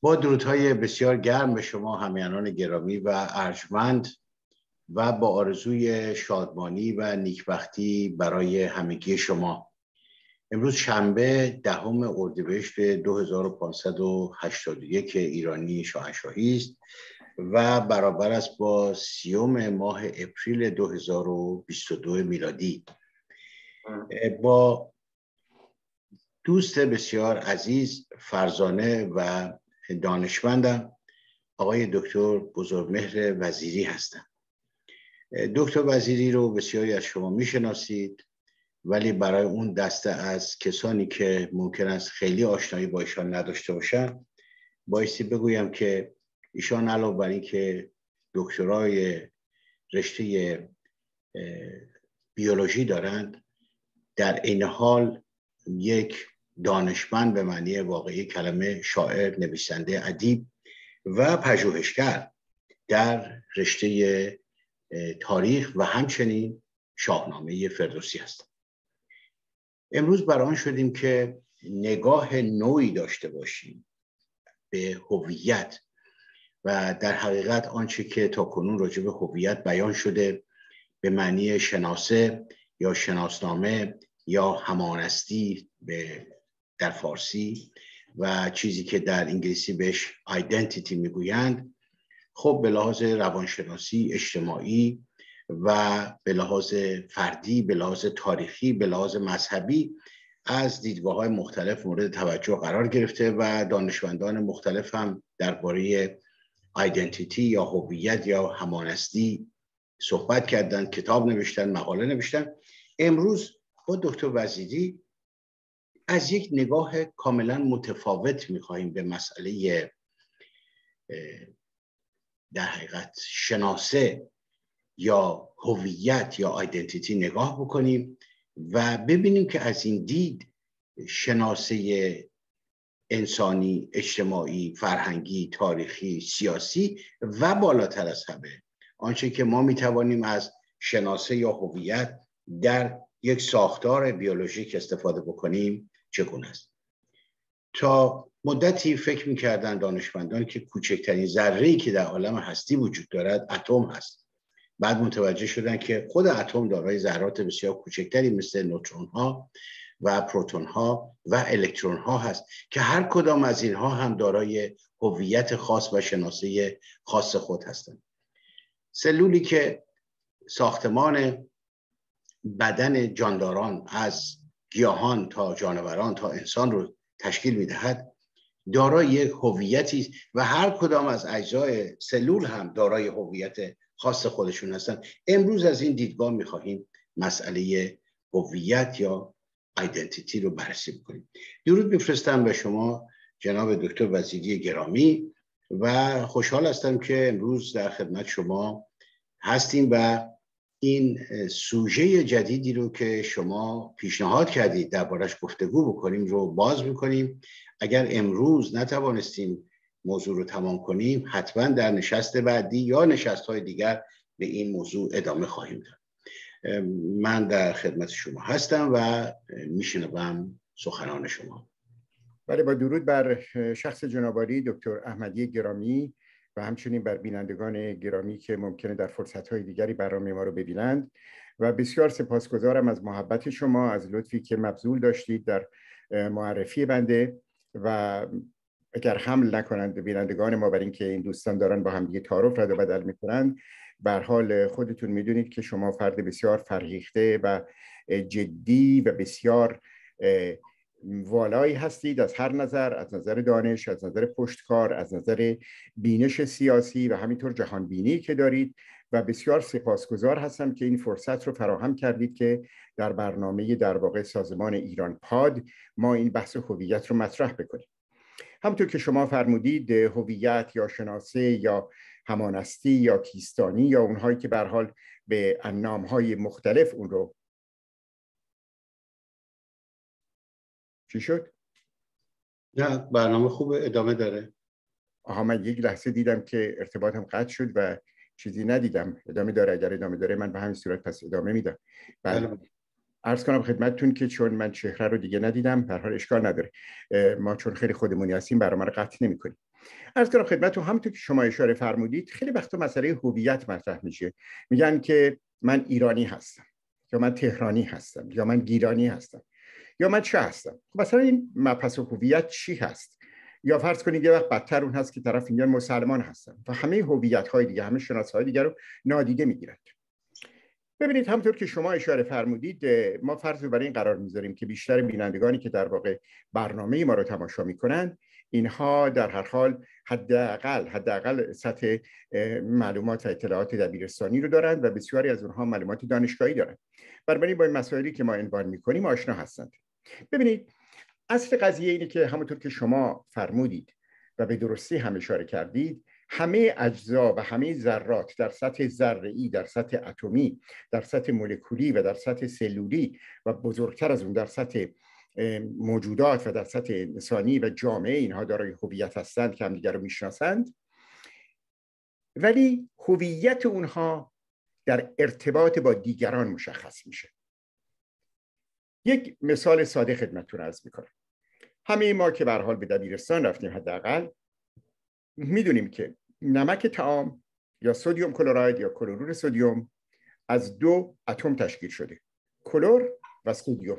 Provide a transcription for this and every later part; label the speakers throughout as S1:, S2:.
S1: با درودهای بسیار گرم به شما همیانان گرامی و ارجمند و با آرزوی شادمانی و نیکبختی برای همگی شما. امروز شنبه دهم اردیبهشت 2581 ایرانی شاهنشاهی است و برابر است با سیوم ماه اپریل 2022 میلادی. با دوست بسیار عزیز فرزانه و دانشمندم. آقای دکتر بزرگمهر وزیری هستم. دکتر وزیری رو بسیاری از شما می‌شناسید ولی برای اون دسته از کسانی که ممکن است خیلی آشنایی با ایشان نداشته باشن بایستی بگویم که ایشان علاوه بر اینکه دکترای رشته بیولوژی دارند در این حال یک دانشمند به معنی واقعی کلمه شاعر نویسنده ادیب و پژوهشگر در رشته تاریخ و همچنین شاهنامه فردوسی هست امروز بران شدیم که نگاه نوعی داشته باشیم به هویت و در حقیقت آنچه که تا کنون راجع به هویت بیان شده به معنی شناسه یا شناسنامه یا همانستی به در فارسی و چیزی که در انگلیسی بهش آیدنتیتی می‌گویند خب به لحاظ روانشناسی اجتماعی و به لحاظ فردی به لحاظ تاریخی به لحاظ مذهبی از دیدگاه های مختلف مورد توجه قرار گرفته و دانشمندان مختلف هم درباره آیدنتیتی یا هویت یا همانستی صحبت کردن کتاب نوشتن مقاله نوشتن. امروز با دکتر وزیری از یک نگاه کاملا متفاوت می‌خواهیم به مسئله در حقیقت شناسه یا هویت یا آیدنتیتی نگاه بکنیم و ببینیم که از این دید شناسه انسانی اجتماعی فرهنگی تاریخی سیاسی و بالاتر از همه آنچه که ما می‌توانیم از شناسه یا هویت در یک ساختار بیولوژیک استفاده بکنیم. چگونه است؟ تا مدتی فکر می‌کردن دانشمندان که کوچکترین ذره که در عالم هستی وجود دارد اتم هست. بعد متوجه شدن که خود اتم دارای ذرات بسیار کوچکتری مثل نوترون ها و پروتون ها و الکترون ها هست که هر کدام از اینها هم دارای هویت خاص و شناسه خاص خود هستند. سلولی که ساختمان بدن جانداران از گیاهان تا جانوران تا انسان رو تشکیل می‌دهد. دارای یک هویتی و هر کدام از اجزای سلول هم دارای هویت خاص خودشون هستن. امروز از این دیدگاه می‌خواهیم مسئله هویت یا ایدنتیتی رو بررسی بکنیم. درود میفرستم به شما جناب دکتر وزیری گرامی و خوشحال هستم که امروز در خدمت شما هستیم و این سوژه جدیدی رو که شما پیشنهاد کردید دربارش گفتگو بکنیم رو باز می‌کنیم. اگر امروز نتوانستیم موضوع رو تمام کنیم حتما در نشست بعدی یا نشست های دیگر به این موضوع ادامه خواهیم داد. من در خدمت شما هستم و میشنوم سخنان شما.
S2: بله با درود بر شخص جنابالی دکتر احمدی گرامی. و همچنین بر بینندگان گرامی که ممکنه در فرصتهای دیگری برنامه ما رو ببینند. و بسیار سپاسگزارم از محبت شما از لطفی که مبذول داشتید در معرفی بنده. و اگر حمل نکنند بینندگان ما بر اینکه این دوستان دارن با هم دیگه تعارف رد و بدل می‌کنند بر حال خودتون می‌دونید که شما فرد بسیار فرهیخته و جدی و بسیار والایی هستید از هر نظر از نظر دانش از نظر پشتکار از نظر بینش سیاسی و همینطور جهان بینی که دارید. و بسیار سپاسگزار هستم که این فرصت رو فراهم کردید که در برنامه در واقع سازمان ایران پاد ما این بحث هویت رو مطرح بکنیم. همطور که شما فرمودید هویت یا شناسه یا همانستی یا کیستانی یا اونهایی که به حال به های مختلف اون رو چی شد؟
S1: نه برنامه خوب ادامه داره.
S2: آها من یک لحظه دیدم که ارتباطم قطع شد و چیزی ندیدم. ادامه داره اگر ادامه داره من به همین صورت پس ادامه میدم. بله. ارز کنم خدمتتون که چون من چهره رو دیگه ندیدم به حال اشکال نداره. ما چون خیلی خودمونی هستیم برنامه رو قطع نمی کنیم از کنم خدمتتون همونطور که شما اشاره فرمودید خیلی وقتا مسئله هویت مطرح میشه. میگن که من ایرانی هستم یا من تهرانی هستم یا من گیرانی هستم. یا من چه هستم؟ خب مثلا این مپس هویت چی هست؟ یا فرض کنید یه وقت بدتر اون هست که طرف اینجا مسلمان هستم و همه هویت های دیگه همه شناس های دیگه رو نادیده می‌گیرد ببینید همطور که شما اشاره فرمودید ما فرض رو برای این قرار می‌ذاریم که بیشتر بینندگانی که در واقع برنامه ما رو تماشا می‌کنند اینها در هر حال حداقل حداقل سطح معلومات و اطلاعات دبیرستانی رو دارند و بسیاری از اونها معلومات دانشگاهی دارند بنابراین با این مسائلی که ما عنوان می‌کنیم آشنا هستند. ببینید اصل قضیه اینه که همونطور که شما فرمودید و به درستی هم اشاره کردید همه اجزا و همه ذرات در سطح ذره‌ای در سطح اتمی در سطح مولکولی و در سطح سلولی و بزرگتر از اون در سطح موجودات و در سطح انسانی و جامعه اینها دارای هویت هستند که همدیگر رو می‌شناسند. ولی هویت اونها در ارتباط با دیگران مشخص میشه. یک مثال ساده خدمتتون عرض می‌کنم. همه ما که به حال به دبیرستان رفتیم حداقل می‌دونیم که نمک طعام یا sodium chloride یا کلورور سودیوم از دو اتم تشکیل شده کلور و سودیوم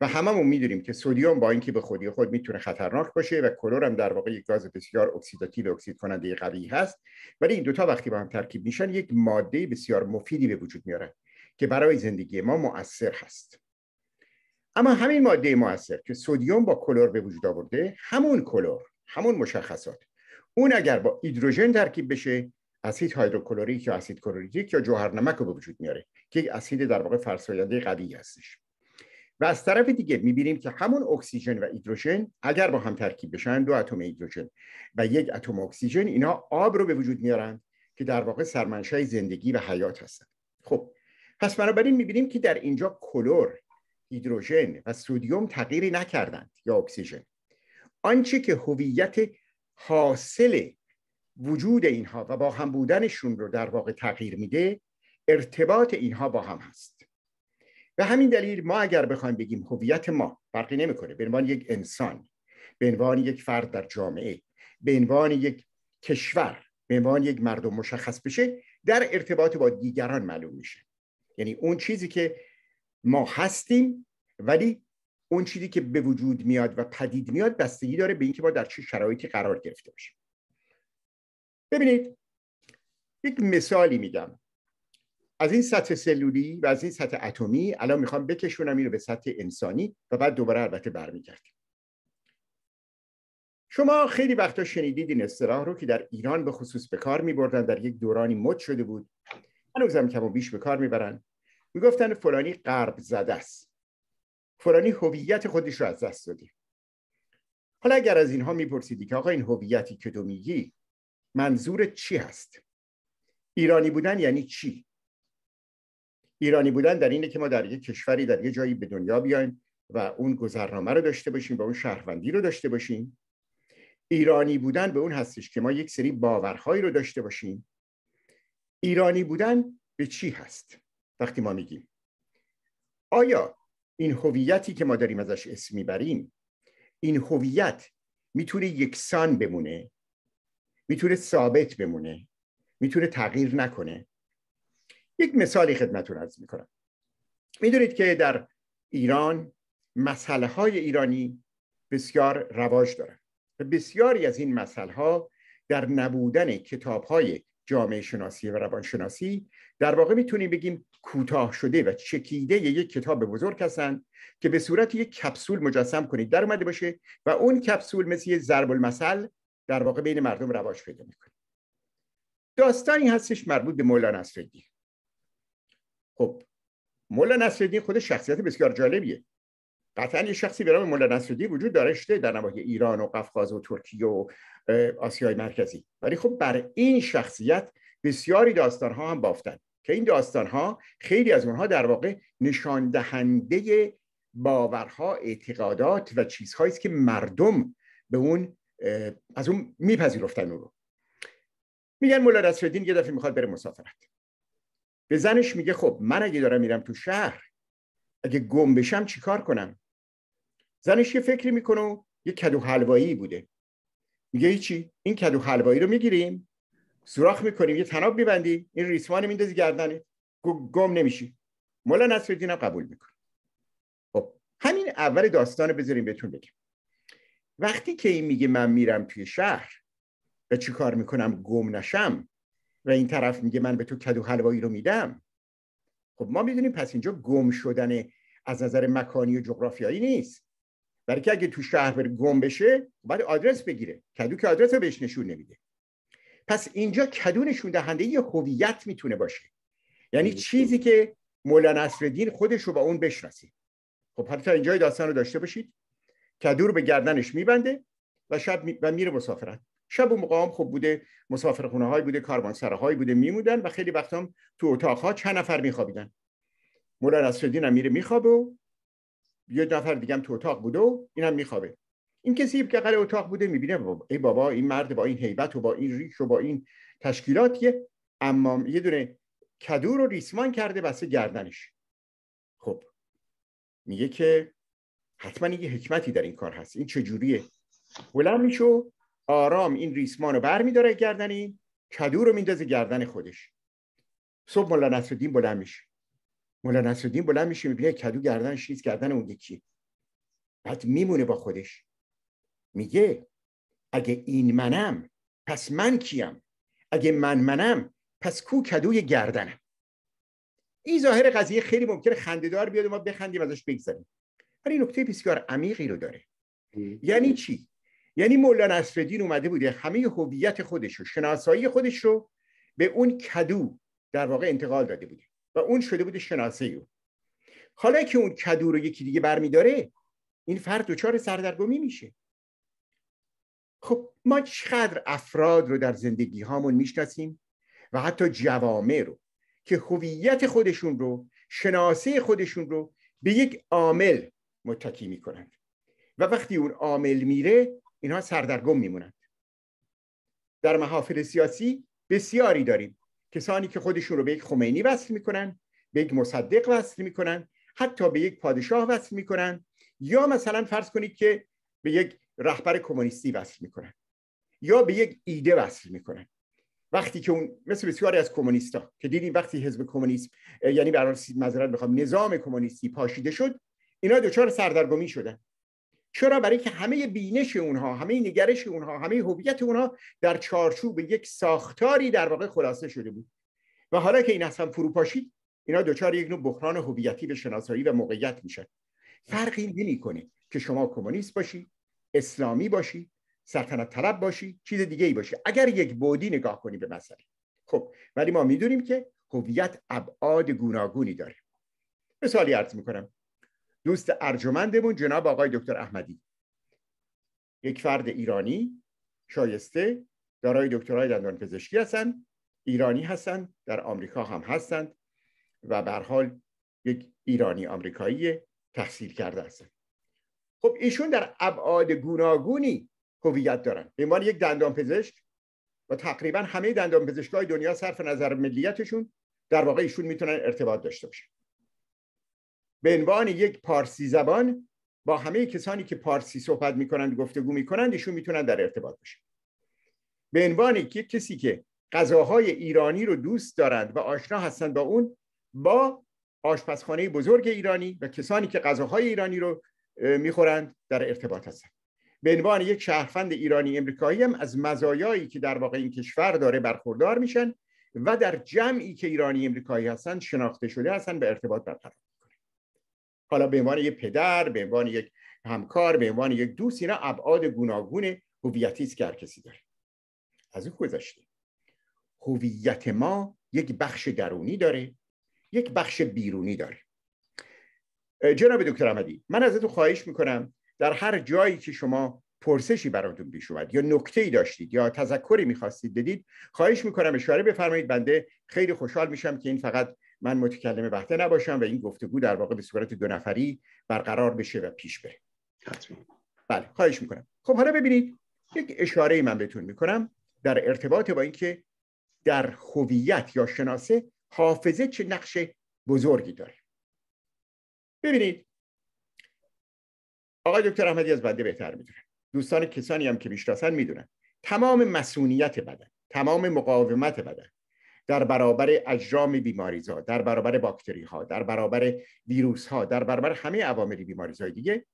S2: و هممون می‌دونیم که سودیوم با اینکه به خودی خود می‌تونه خطرناک باشه و کلور هم در واقع یک گاز بسیار اکسیداتیو اکسید کننده قوی هست ولی این دوتا وقتی با هم ترکیب میشن یک ماده بسیار مفیدی به وجود میارن که برای زندگی ما مؤثر هست. اما همین ماده مؤثر که سودیوم با کلور به وجود آورده همون کلور همون مشخصات. اون اگر با هیدروژن ترکیب بشه اسید هیدروکلوریک یا اسید کلوریدیک یا جوهرنمک رو به وجود میاره که یک اسید در واقع فرساینده قوی هستش. و از طرف دیگه می‌بینیم که همون اکسیژن و هیدروژن اگر با هم ترکیب بشن دو اتم هیدروژن و یک اتم اکسیژن اینا آب رو به وجود میارن که در واقع سرمنشأ زندگی و حیات هستن. خب پس بنابراین می‌بینیم که در اینجا کلور هیدروژن و سودیوم تغییری نکردند یا اکسیژن. آنچه که هویت حاصل وجود اینها و با هم بودنشون رو در واقع تغییر میده ارتباط اینها با هم هست. به همین دلیل ما اگر بخوایم بگیم هویت ما فرقی نمی‌کنه. به عنوان یک انسان به عنوان یک فرد در جامعه به عنوان یک کشور به عنوان یک مردم مشخص بشه در ارتباط با دیگران معلوم میشه. یعنی اون چیزی که ما هستیم ولی اون چیزی که به وجود میاد و پدید میاد بستگی داره به اینکه ما در چه شرایطی قرار گرفته باشیم. ببینید یک مثالی میگم. از این سطح سلولی و از این سطح اتمی الان می‌خوام بکشونم این رو به سطح انسانی و بعد دوباره البته برمیگردیم. شما خیلی وقتا شنیدید این اصطلاح رو که در ایران به خصوص به کار میبردن در یک دورانی مد شده بود. هنوزم کم و بیش به کار می‌برن. می‌گفتن فلانی غرب زده است. فلانی هویت خودش رو از دست دادی حالا اگر از اینها میپرسیدی که آقا این هویتی که تو میگی منظور چی هست؟ ایرانی بودن یعنی چی؟ ایرانی بودن در اینه که ما در یک کشوری در یک جایی به دنیا بیایم و اون گذرنامه رو داشته باشیم و اون شهروندی رو داشته باشیم. ایرانی بودن به اون هستش که ما یک سری باورهایی رو داشته باشیم. ایرانی بودن به چی هست؟ وقتی ما میگیم. آیا این هویتی که ما داریم ازش اسم می‌بریم این هویت می‌تونه یکسان بمونه؟ می‌تونه ثابت بمونه؟ می‌تونه تغییر نکنه؟ یک مثالی خدمتون عرض می‌کنم. می‌دونید که در ایران مسئله های ایرانی بسیار رواج دارن و بسیاری از این مسئله ها در نبودن کتاب های جامعه شناسی و روانشناسی در واقع می‌تونیم بگیم کوتاه شده و چکیده یک کتاب بزرگ هستند که به صورت یک کپسول مجسم کنید. در اومده باشه و اون کپسول مثل یه ضرب المثل در واقع بین مردم رواج پیدا می‌کنه. داستانی هستش مربوط به مولانا نصرالدین. خب مولانا نصرالدین خود شخصیت بسیار جالبیه. قطعا یه شخصی به نام مولانا نصرالدین وجود داشته در نواحی ایران و قفقاز و ترکیه و آسیای مرکزی. ولی خب بر این شخصیت بسیاری داستان ها هم بافتن. که این داستان ها خیلی از اونها در واقع نشان دهنده باورها اعتقادات و چیزهایی است که مردم به اون از اون میپذیرفتن اون رو. میگن مولا نصرالدین یه دفعه می‌خواد بره مسافرت. به زنش میگه خب من اگه دارم میرم تو شهر اگه گم بشم چیکار کنم؟ زنش یه فکری می‌کنه یه کدو حلوایی بوده. میگه چی این کدو حلوایی رو می‌گیریم سوراخ می‌کنیم یه تناب میبندی این ریسمان میندازی گردنه گم نمیشی. مولا نصرالدین هم قبول می‌کنه خب همین اول داستان بذاریم بهتون بگم. وقتی که این میگه من میرم توی شهر و چی کار می‌کنم؟ گم نشم و این طرف میگه من به تو کدو حلوایی رو میدم. خب ما می‌دونیم پس اینجا گم شدن از نظر مکانی و جغرافیایی نیست. برای که اگه تو شهر بره گم بشه باید آدرس بگیره. کدو که آدرس رو بهش نشون نمیده. پس اینجا کدو نشون دهنده یه هویت می‌تونه باشه؟ یعنی چیزی که مولانا نصرالدین خودش رو با اون بشناسه. خب حتی اینجای داستان رو داشته باشید. کدو رو به گردنش میبنده و شب می... و میره مسافرت. شب و مقام خوب بوده مسافرخونه های بوده کاروانسراهای بوده میمودن و خیلی وقتا هم تو اتاقها چند نفر میخوابیدن. مولانا نصرالدین هم میره میخوابه و یه نفر دیگه هم تو اتاق بوده و اینم میخوابه. این کسی که قرار اتاق بوده می‌بینه ای بابا این مرد با این هیبت و با این ریش و با این تشکیلات یه اما یه دونه کدو رو ریسمان کرده بسته گردنش. خب میگه که حتما یه حکمتی در این کار هست. این چجوریه؟ بلند میشو آرام این ریسمان رو بر میداره گردنی کدو رو میندازه گردن خودش. صبح مولا نصرالدین بلند میشه. مولا نصرالدین بلند میشه می‌بینه کدو گردنش نیست گردن اون یکی بعد میمونه با خودش. میگه اگه این منم پس من کیم. اگه من منم پس کو کدوی گردنم. این ظاهر قضیه خیلی ممکنه خندهدار بیاد و ما بخندیم ازش بگذاریم. ولی نکته بسیار عمیقی رو داره. یعنی چی؟ یعنی مولانا نصرالدین اومده بوده همه هویت خودش رو شناسایی خودش رو به اون کدو در واقع انتقال داده بوده و اون شده بوده شناسایی او. حالا که اون کدو رو یکی دیگه برمیداره این فرد دچار سردرگمی میشه. خب ما چقدر افراد رو در زندگی هامون می‌شناسیم و حتی جوامع رو که هویت خودشون رو شناسه خودشون رو به یک عامل متکی می‌کنند و وقتی اون عامل میره اینها سردرگم میمونند در محافل سیاسی بسیاری داریم. کسانی که خودشون رو به یک خمینی وصل می‌کنن به یک مصدق وصل می‌کنن حتی به یک پادشاه وصل می‌کنن. یا مثلا فرض کنید که به یک رهبر کمونیستی وصل می‌کنن یا به یک ایده وصل می‌کنن وقتی که اون مثل بسیاری از کمونیستا که دیدیم وقتی حزب کمونیسم یعنی برای مذارت می‌خوام نظام کمونیستی پاشیده شد اینا دچار سردرگمی شدن. چرا؟ برای که همه بینش اونها همه نگرش اونها همه هویت اونها در چارچوب یک ساختاری در واقع خلاصه شده بود. و حالا که این اصلا فرو پاشید اینا دچار یک نوع بحران هویتی به شناسایی و موقعیت میشن. فرقی نمی‌کنه که شما کمونیست باشی اسلامی باشی سلطنت طلب باشی چیز دیگه ای باشی. اگر یک بودی نگاه کنی به مسئله. خب ولی ما می‌دونیم که هویت ابعاد گوناگونی داره. مثالی عرض می‌کنم. دوست ارجمندمون جناب آقای دکتر احمدی. یک فرد ایرانی شایسته دارای دکترای دندان پزشکی هستن ایرانی هستن در آمریکا هم هستند و به حال یک ایرانی آمریکایی تحصیل کرده هستن. خب ایشون در ابعاد گوناگونی هویت دارن. به عنوان یک دندان پزشک و تقریبا همه دندان پزشکای دنیا صرف نظر ملیتشون در واقع ایشون می‌تونن ارتباط داشته باشن. به عنوان یک پارسی زبان با همه کسانی که پارسی صحبت می‌کنند گفتگو می‌کنند ایشون می‌تونن در ارتباط باشن. به عنوان یک کسی که غذاهای ایرانی رو دوست دارند و آشنا هستند با اون با آشپزخانه بزرگ ایرانی و کسانی که غذاهای ایرانی رو می‌خورند در ارتباط هستند به عنوان یک شهروند ایرانی امریکایی هم از مزایایی که در واقع این کشور داره برخوردار میشن و در جمعی که ایرانی امریکایی هستند شناخته شده هستند به ارتباط برقرار حالا به عنوان یک پدر به عنوان یک همکار به عنوان یک دوست اینا ابعاد گوناگون هویتی است که هر کسی داره. از این گذشته هویت ما یک بخش درونی داره یک بخش بیرونی داره. جناب دکتر احمدی من ازتون خواهش می‌کنم در هر جایی که شما پرسشی براتون پیش اومد یا نکته ای داشتید یا تذکری می‌خواستید بدید خواهش می‌کنم اشاره بفرمایید. بنده خیلی خوشحال میشم که این فقط من متکلم وقته نباشم و این گفتگو در واقع به صورت دو نفری برقرار بشه و پیش بره. بله خواهش می‌کنم. خب حالا ببینید یک اشاره من بهتون می‌کنم در ارتباط با اینکه در هویت یا شناسه حافظه چه نقش بزرگی داره. ببینید آقای دکتر احمدی از بنده بهتر می‌دونن دوستان کسانی هم که می‌شناسن می‌دونن. تمام مسئولیت بدن تمام مقاومت بدن در برابر اجرام بیماریزا در برابر باکتری ها در برابر ویروس ها در برابر همه عوامل بیماریزهای دیگه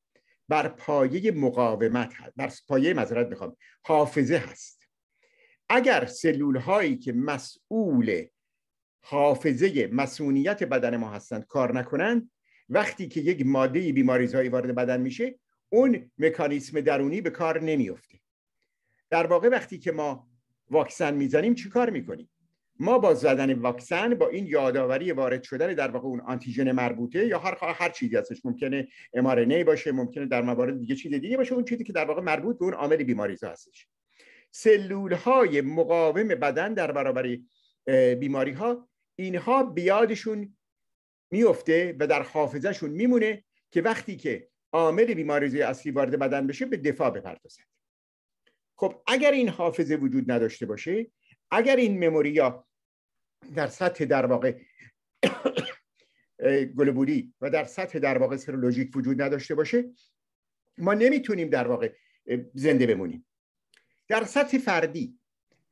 S2: بر پایه مقاومت هست بر پایه مذارت می‌خوام حافظه هست. اگر سلول هایی که مسئول حافظه مسئولیت بدن ما هستند کار نکنند وقتی که یک ماده بیماریزایی وارد بدن میشه اون مکانیسم درونی به کار نمیفته در واقع وقتی که ما واکسن می‌زنیم چی کار می‌کنیم؟ ما با زدن واکسن با این یادآوری وارد شدن در واقع اون آنتیژن مربوطه یا هر هر چیزی هستش. ممکنه ام باشه ممکنه در موارد دیگه چیز دیگه باشه اون چیزی که در واقع مربوط به اون عامل بیماریزا هستش. سلول های مقاوم بدن در برابر بیماری ها اینها بیادشون میفته و در حافظهشون میمونه که وقتی که عامل بیماریزی اصلی وارد بدن بشه به دفاع بپردازد خب اگر این حافظه وجود نداشته باشه اگر این مموریا در سطح در واقع گلبولی و در سطح در واقع سرولوژیک وجود نداشته باشه ما نمی‌تونیم در واقع زنده بمونیم. در سطح فردی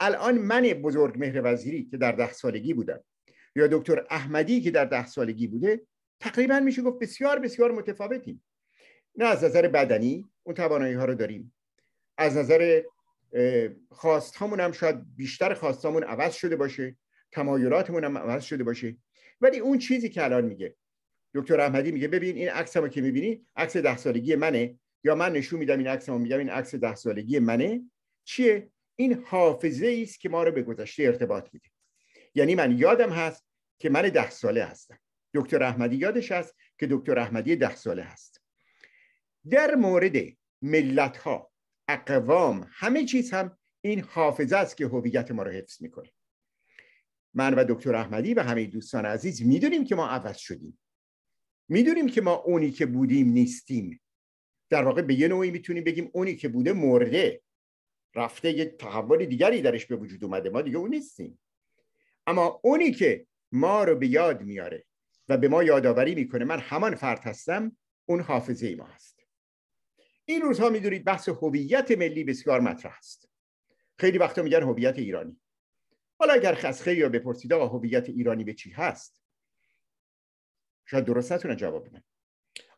S2: الان من بزرگ مهر وزیری که در ده سالگی بودم یا دکتر احمدی که در ده سالگی بوده تقریبا میشه گفت بسیار بسیار متفاوتیم. نه از نظر بدنی اون توانایی ها رو داریم. از نظر خواست هم شاید بیشتر خواستامون عوض شده باشه تمایلاتمون هم عوض شده باشه. ولی اون چیزی که الان میگه دکتر احمدی میگه ببین این عکس که می‌بینی عکس ده سالگی منه. یا من نشون میدم این عکس میگم این عکس ده سالگی منه. چیه؟ این حافظه است که ما رو به گذشته ارتباط میده. یعنی من یادم هست که من ده ساله هستم. دکتر احمدی یادش هست که دکتر احمدی ده ساله هست. در مورد ملت ها اقوام همه چیز هم این حافظه است که هویت ما رو حفظ می‌کنه. من و دکتر احمدی و همه دوستان عزیز می‌دونیم که ما عوض شدیم. می‌دونیم که ما اونی که بودیم نیستیم. در واقع به یه نوعی می‌تونیم بگیم اونی که بوده مرده. رفته یه تحول دیگری درش به وجود اومده. ما دیگه اون نیستیم. اما اونی که ما رو به یاد میاره و به ما یادآوری می‌کنه. من همان فرد هستم اون حافظه ای ما هست. این روزها می‌دونید بحث هویت ملی بسیار مطرح است. خیلی وقتا میگن هویت ایرانی. حالا اگر از خیلی بپرسید آقا هویت ایرانی به چی هست؟ شاید درست نتونن جواب بدن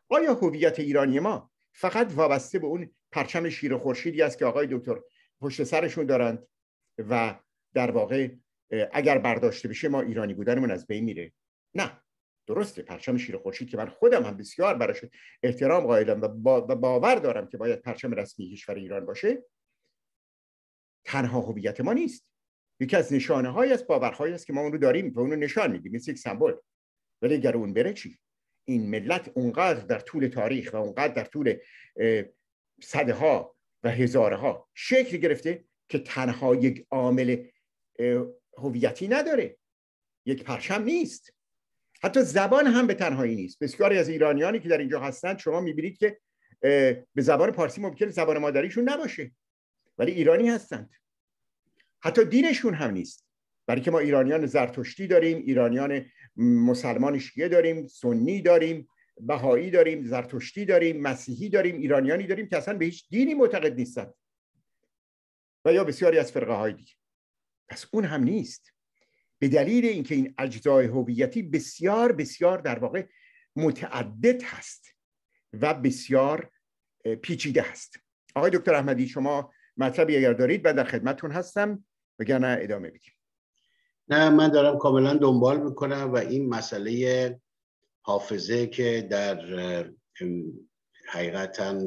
S2: آیا هویت ایرانی ما فقط وابسته به اون پرچم شیر خورشیدی است که آقای دکتر پشت سرشون دارند و در واقع اگر برداشته بشه ما ایرانی بودنمون از بین میره. نه درسته پرچم شیر خورشید که من خودم هم بسیار براش احترام قائلم و, باور دارم که باید پرچم رسمی کشور ایران باشه. تنها هویت ما نیست. یکی از نشانه های است باورهایی است که ما اون رو داریم و اون رو نشان میدیم. مثل یک سمبل. ولی اگر اون بره چی؟ این ملت اونقدر در طول تاریخ و اونقدر در طول صده ها و هزاره ها شکل گرفته که تنها یک عامل هویتی نداره. یک پرچم نیست. حتی زبان هم به تنهایی نیست. بسیاری از ایرانیانی که در اینجا هستند شما می‌بینید که به زبان پارسی ممکن زبان مادریشون نباشه. ولی ایرانی هستند. حتی دینشون هم نیست. برای که ما ایرانیان زرتشتی داریم ایرانیان مسلمان شیعه داریم سنی داریم بهایی داریم زرتشتی داریم مسیحی داریم ایرانیانی داریم که اصلا به هیچ دینی معتقد نیستند. و یا بسیاری از فرقه های دیگه. پس اون هم نیست. به دلیل اینکه این اجزای هویتی بسیار بسیار در واقع متعدد هست و بسیار پیچیده هست. آقای دکتر احمدی شما مطلبی اگر دارید بعد در خدمتتون هستم وگرنه ادامه بدیم.
S1: نه من دارم کاملا دنبال می‌کنم و این مسئله حافظه که در حقیقتا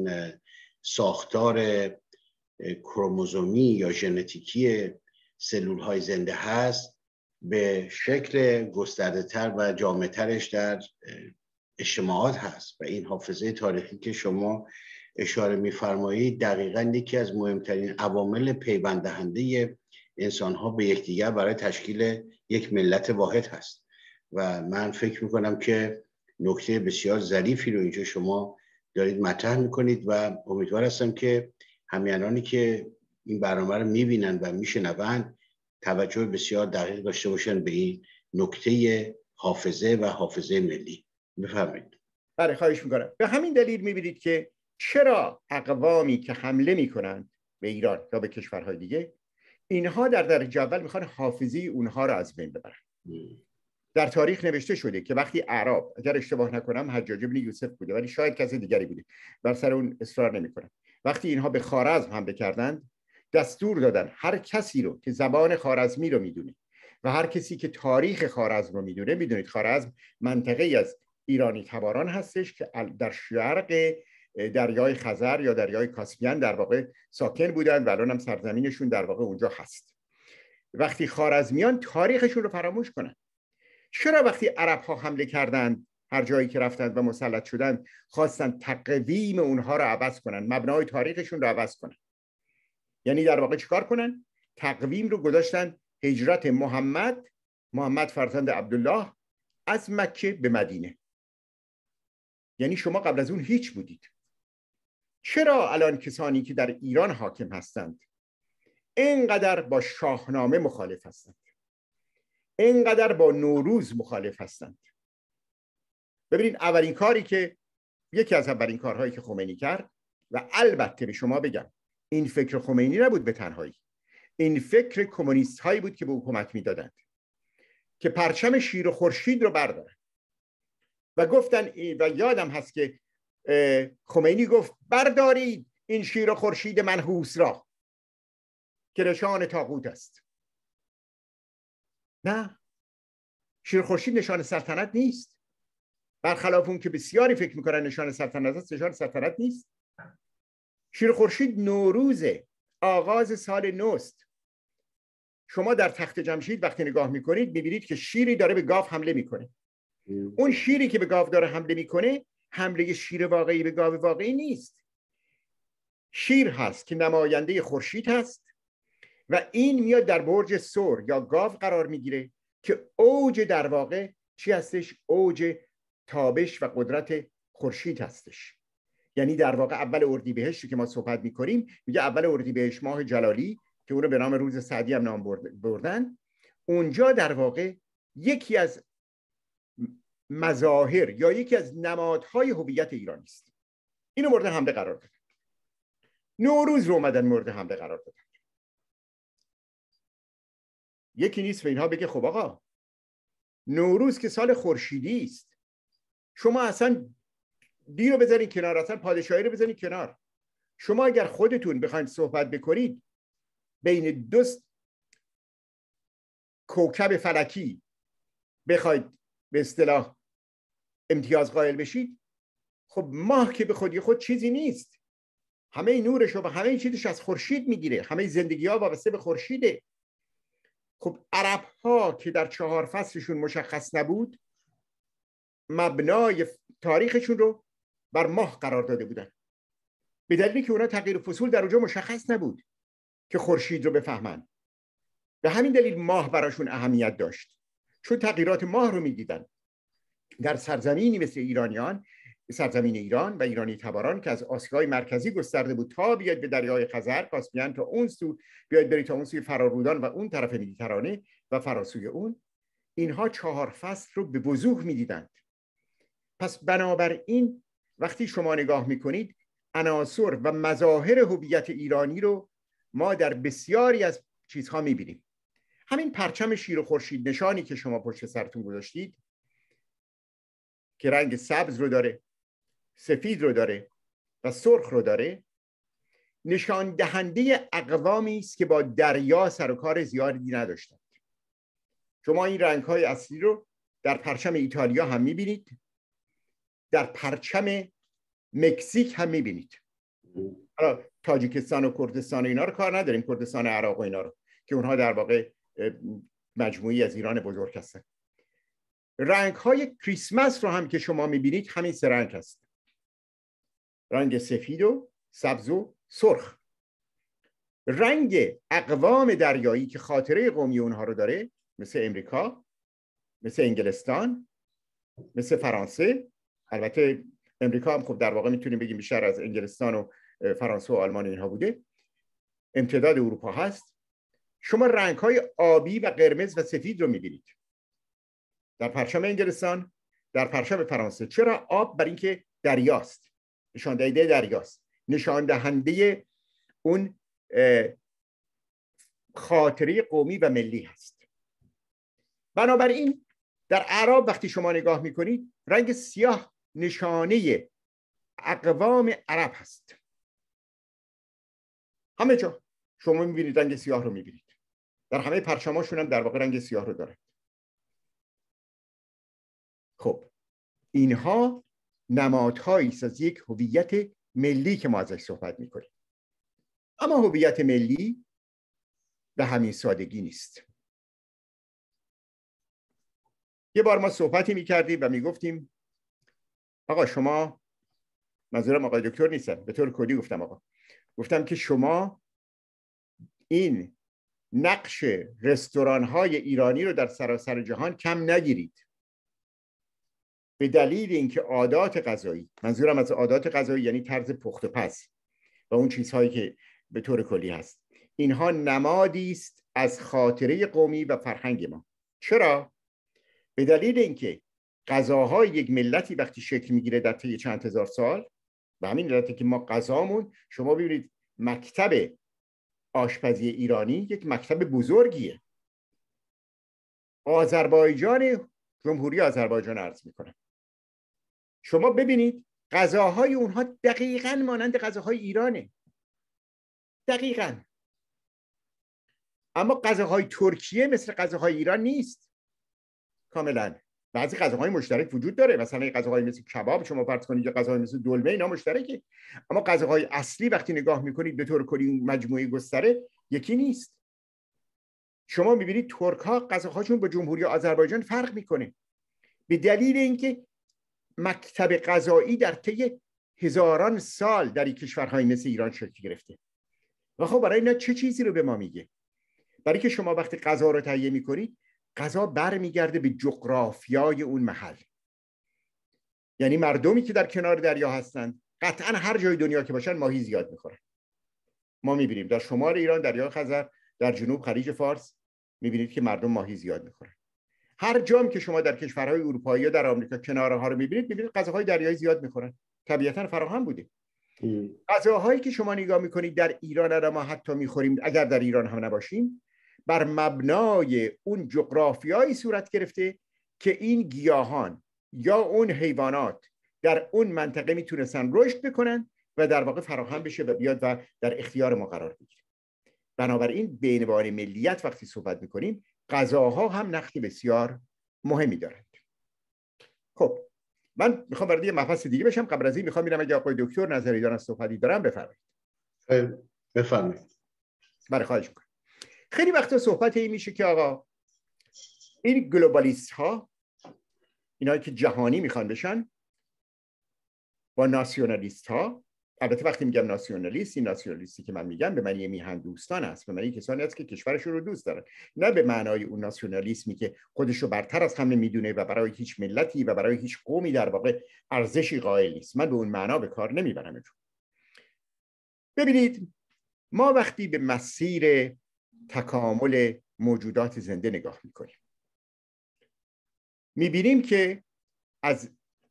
S1: ساختار کروموزومی یا ژنتیکی سلول های زنده هست به شکل گسترده تر و جامعه ترش در اجتماعات هست و این حافظه تاریخی که شما اشاره میفرمایید دقیقا یکی از مهمترین عوامل پیوند دهنده انسان ها به یکدیگر برای تشکیل یک ملت واحد هست. و من فکر می‌کنم که نکته بسیار ظریفی رو اینجا شما دارید مطرح می‌کنید و امیدوار هستم که همیانانی که این برنامه رو می‌بینن و میشنوند توجه بسیار دقیق داشته باشن به این نکته حافظه و حافظه ملی. بفرمایید.
S2: بله خواهش می‌کنم. به همین دلیل می‌بینید که چرا اقوامی که حمله می‌کنند به ایران یا به کشورهای دیگه اینها در درجه اول می‌خوان حافظه اونها رو از بین ببرن. در تاریخ نوشته شده که وقتی عرب اگر اشتباه نکنم حجاج بن یوسف بوده ولی شاید کسی دیگری بوده بر سر اون اصرار نمی‌کنم وقتی اینها به خارزم هم بکردند دستور دادن هر کسی رو که زبان خارزمی رو می‌دونه و هر کسی که تاریخ خارزم رو می‌دونه می‌دونید خارزم منطقه از ایرانی تباران هستش که در شرق دریای خزر یا دریای کاسپیان در واقع ساکن بودن و الان هم سرزمینشون در واقع اونجا هست. وقتی خارزمیان تاریخشون رو فراموش کنن چرا وقتی عرب ها حمله کردند هر جایی که رفتند و مسلط شدند خواستن تقویم اونها رو عوض کنن مبنای تاریخشون رو عوض کنن؟ یعنی در واقع چیکار کنن؟ تقویم رو گذاشتن هجرت محمد محمد فرزند عبدالله از مکه به مدینه. یعنی شما قبل از اون هیچ بودید. چرا الان کسانی که در ایران حاکم هستند اینقدر با شاهنامه مخالف هستند؟ اینقدر با نوروز مخالف هستند؟ ببینید اولین کاری که یکی از اولین کارهایی که خمینی کرد و البته به شما بگم این فکر خمینی نبود به تنهایی. این فکر کمونیست هایی بود که به حکومت می‌دادند که پرچم شیر و خورشید رو بردارن و گفتن و یادم هست که خمینی گفت بردارید این شیر و خورشید منحوس را که نشان تاقوت است. نه. شیر خورشید نشان سلطنت نیست. برخلاف اون که بسیاری فکر می‌کنن نشان سلطنت است نشان سلطنت نیست. شیر خورشید نوروزه آغاز سال نوست. شما در تخت جمشید وقتی نگاه می‌کنید می‌بینید که شیری داره به گاو حمله می‌کنه. اون شیری که به گاو داره حمله می‌کنه حمله شیر واقعی به گاو واقعی نیست. شیر هست که نماینده خورشید هست و این میاد در برج سور یا گاو قرار می‌گیره که اوج در واقع چی هستش؟ اوج تابش و قدرت خورشید هستش. یعنی در واقع اول اردیبهشت که ما صحبت می‌کنیم میگه اول اردیبهشت ماه جلالی که اون به نام روز سعدی هم نام بردن. اونجا در واقع یکی از مظاهر یا یکی از نمادهای هویت ایرانی است. اینو مورد حمله قرار دادن. نوروز رو اومدن مورد حمله قرار دادن. یکی نیست به اینها بگه خب آقا نوروز که سال خورشیدی است. شما اصلا دی رو بزنید کنار اصلا پادشاهی رو بزنید کنار. شما اگر خودتون بخواید صحبت بکنید بین دو کوکب فلکی بخواید به اصطلاح امتیاز قائل بشید خب ماه که به خودی خود چیزی نیست. همه نورش و همه چیزش از خورشید می‌گیره. همه زندگی ها وابسته به خورشیده. خب عرب ها که در چهار فصلشون مشخص نبود مبنای تاریخشون رو بر ماه قرار داده بودن. به دلیلی که اونا تغییر فصول در اونجا مشخص نبود که خورشید رو بفهمن. به همین دلیل ماه براشون اهمیت داشت. چون تغییرات ماه رو می‌دیدن. در سرزمینی مثل ایرانیان سرزمین ایران و ایرانی تباران که از آسیای مرکزی گسترده بود تا بیاد به دریای خزر کاسپیان تا اون سو بیاید برید تا اون سوی فرارودان و اون طرف مدیترانه و فراسوی اون اینها چهار فصل رو به وضوح می‌دیدند. پس بنابراین وقتی شما نگاه می‌کنید عناصر و مظاهر هویت ایرانی رو ما در بسیاری از چیزها می‌بینیم. همین پرچم شیر و خورشید نشانی که شما پشت سرتون گذاشتید که رنگ سبز رو داره سفید رو داره و سرخ رو داره نشان دهنده اقوامی است که با دریا سر و کار زیادی نداشتند. شما این رنگ های اصلی رو در پرچم ایتالیا هم می‌بینید. در پرچم مکزیک هم می‌بینید. حالا تاجیکستان و کردستان اینا رو کار نداریم کردستان عراق و اینا رو که اونها در واقع مجموعی از ایران بزرگ هستن. رنگ های کریسمس رو هم که شما می‌بینید همین سه رنگ هست. رنگ سفید و سبز و سرخ. رنگ اقوام دریایی که خاطره قومی اونها رو داره مثل امریکا مثل انگلستان مثل فرانسه البته امریکا هم خب در واقع می‌تونیم بگیم بیشتر از انگلستان و فرانسه و آلمان اینها بوده. امتداد اروپا هست. شما رنگ های آبی و قرمز و سفید رو می‌بینید. در پرچم انگلستان در پرچم فرانسه. چرا آب بر اینکه دریاست؟ نشان دهنده دریاست. نشان دهنده اون خاطره قومی و ملی هست. بنابراین در عرب وقتی شما نگاه می‌کنید رنگ سیاه نشانه اقوام عرب هست. همه جا. شما می‌بینید رنگ سیاه رو می‌بینید. در همه پرچماشون هم در واقع رنگ سیاه رو دارد خب اینها نمادهایی است از یک هویت ملی که ما ازش صحبت می‌کنیم. اما هویت ملی به همین سادگی نیست. یه بار ما صحبتی می‌کردیم و می‌گفتیم آقا شما منظورم آقای دکتر نیستن. به طور کلی گفتم آقا. گفتم که شما این نقش رستوران های ایرانی رو در سراسر جهان کم نگیرید. به دلیل اینکه عادات غذایی منظورم از عادات غذایی یعنی طرز پخت و پس و اون چیزهایی که به طور کلی هست. اینها نمادی است از خاطره قومی و فرهنگ ما. چرا؟ به دلیل اینکه غذاهای یک ملتی وقتی شکل می‌گیره در طی چند هزار سال؟ و همین که ما غذامون شما ببینید مکتب آشپزی ایرانی یک مکتب بزرگیه. آذربایجان جمهوری آذربایجان عرض می‌کنه. شما ببینید غذاهای اونها دقیقا مانند غذاهای ایرانه. دقیقا. اما غذاهای ترکیه مثل غذاهای ایران نیست. کاملا. بعضی غذاهای مشترک وجود داره. مثلا غذاهای مثل کباب شما فرض کنید یا غذاهای مثل دلمه اینا مشترکه. اما غذاهای اصلی وقتی نگاه می‌کنید به طور کلی مجموعه گستره یکی نیست. شما می‌بینید ترک ها غذاهاشون با جمهوری آذربایجان فرق می‌کنه. به دلیل اینکه مکتب غذایی در طی هزاران سال در این کشورهای مثل ایران شکل گرفته. و خب برای اینا چه چیزی رو به ما میگه؟ برای که شما وقتی غذا رو تهیه می‌کنید غذا برمیگرده به جغرافیای اون محل. یعنی مردمی که در کنار دریا هستند قطعا هر جای دنیا که باشن ماهی زیاد می‌خورن. ما می‌بینیم در شمال ایران دریا خزر در جنوب خلیج فارس می‌بینید که مردم ماهی زیاد می‌خورن. هر جام که شما در کشورهای اروپایی یا در آمریکا کناره ها رو می‌بینید می‌بینید غذاهای دریایی زیاد می‌خورن. طبیعتا فراهم بوده. غذاهایی که شما نگاه می‌کنید در ایران ما حتی می‌خوریم اگر در ایران هم نباشیم بر مبنای اون جغرافیایی صورت گرفته که این گیاهان یا اون حیوانات در اون منطقه می‌تونستن رشد بکنن و در واقع فراهم بشه و بیاد و در اختیار ما قرار بگیره. بنابراین به عنوان ملیت وقتی صحبت می‌کنیم غذاها هم نقش بسیار مهمی دارند. خب من می‌خوام وارد یه مبحث دیگه بشم. قبل از این می‌خوام ببینم اگه آقای دکتر نظری دارن صحبتی دارن بفرمایید.
S1: بفرمایید.
S2: برای خواهش می‌کنم. خیلی وقتا صحبت این میشه که آقا این گلوبالیست ها اینایی که جهانی می‌خوان بشن با ناسیونالیست ها البته وقتی میگم ناسیونالیست این ناسیونالیستی که من میگم به معنی میهن دوستان است به معنی کسانی است که کشورشون رو دوست دارن. نه به معنای اون ناسیونالیسمی که خودش رو برتر از همه می‌دونه و برای هیچ ملتی و برای هیچ قومی در واقع ارزشی قائل نیست. من به اون معنا به کار نمی‌برم ببینید ما وقتی به مسیر تکامل موجودات زنده نگاه می‌کنیم. می‌بینیم که از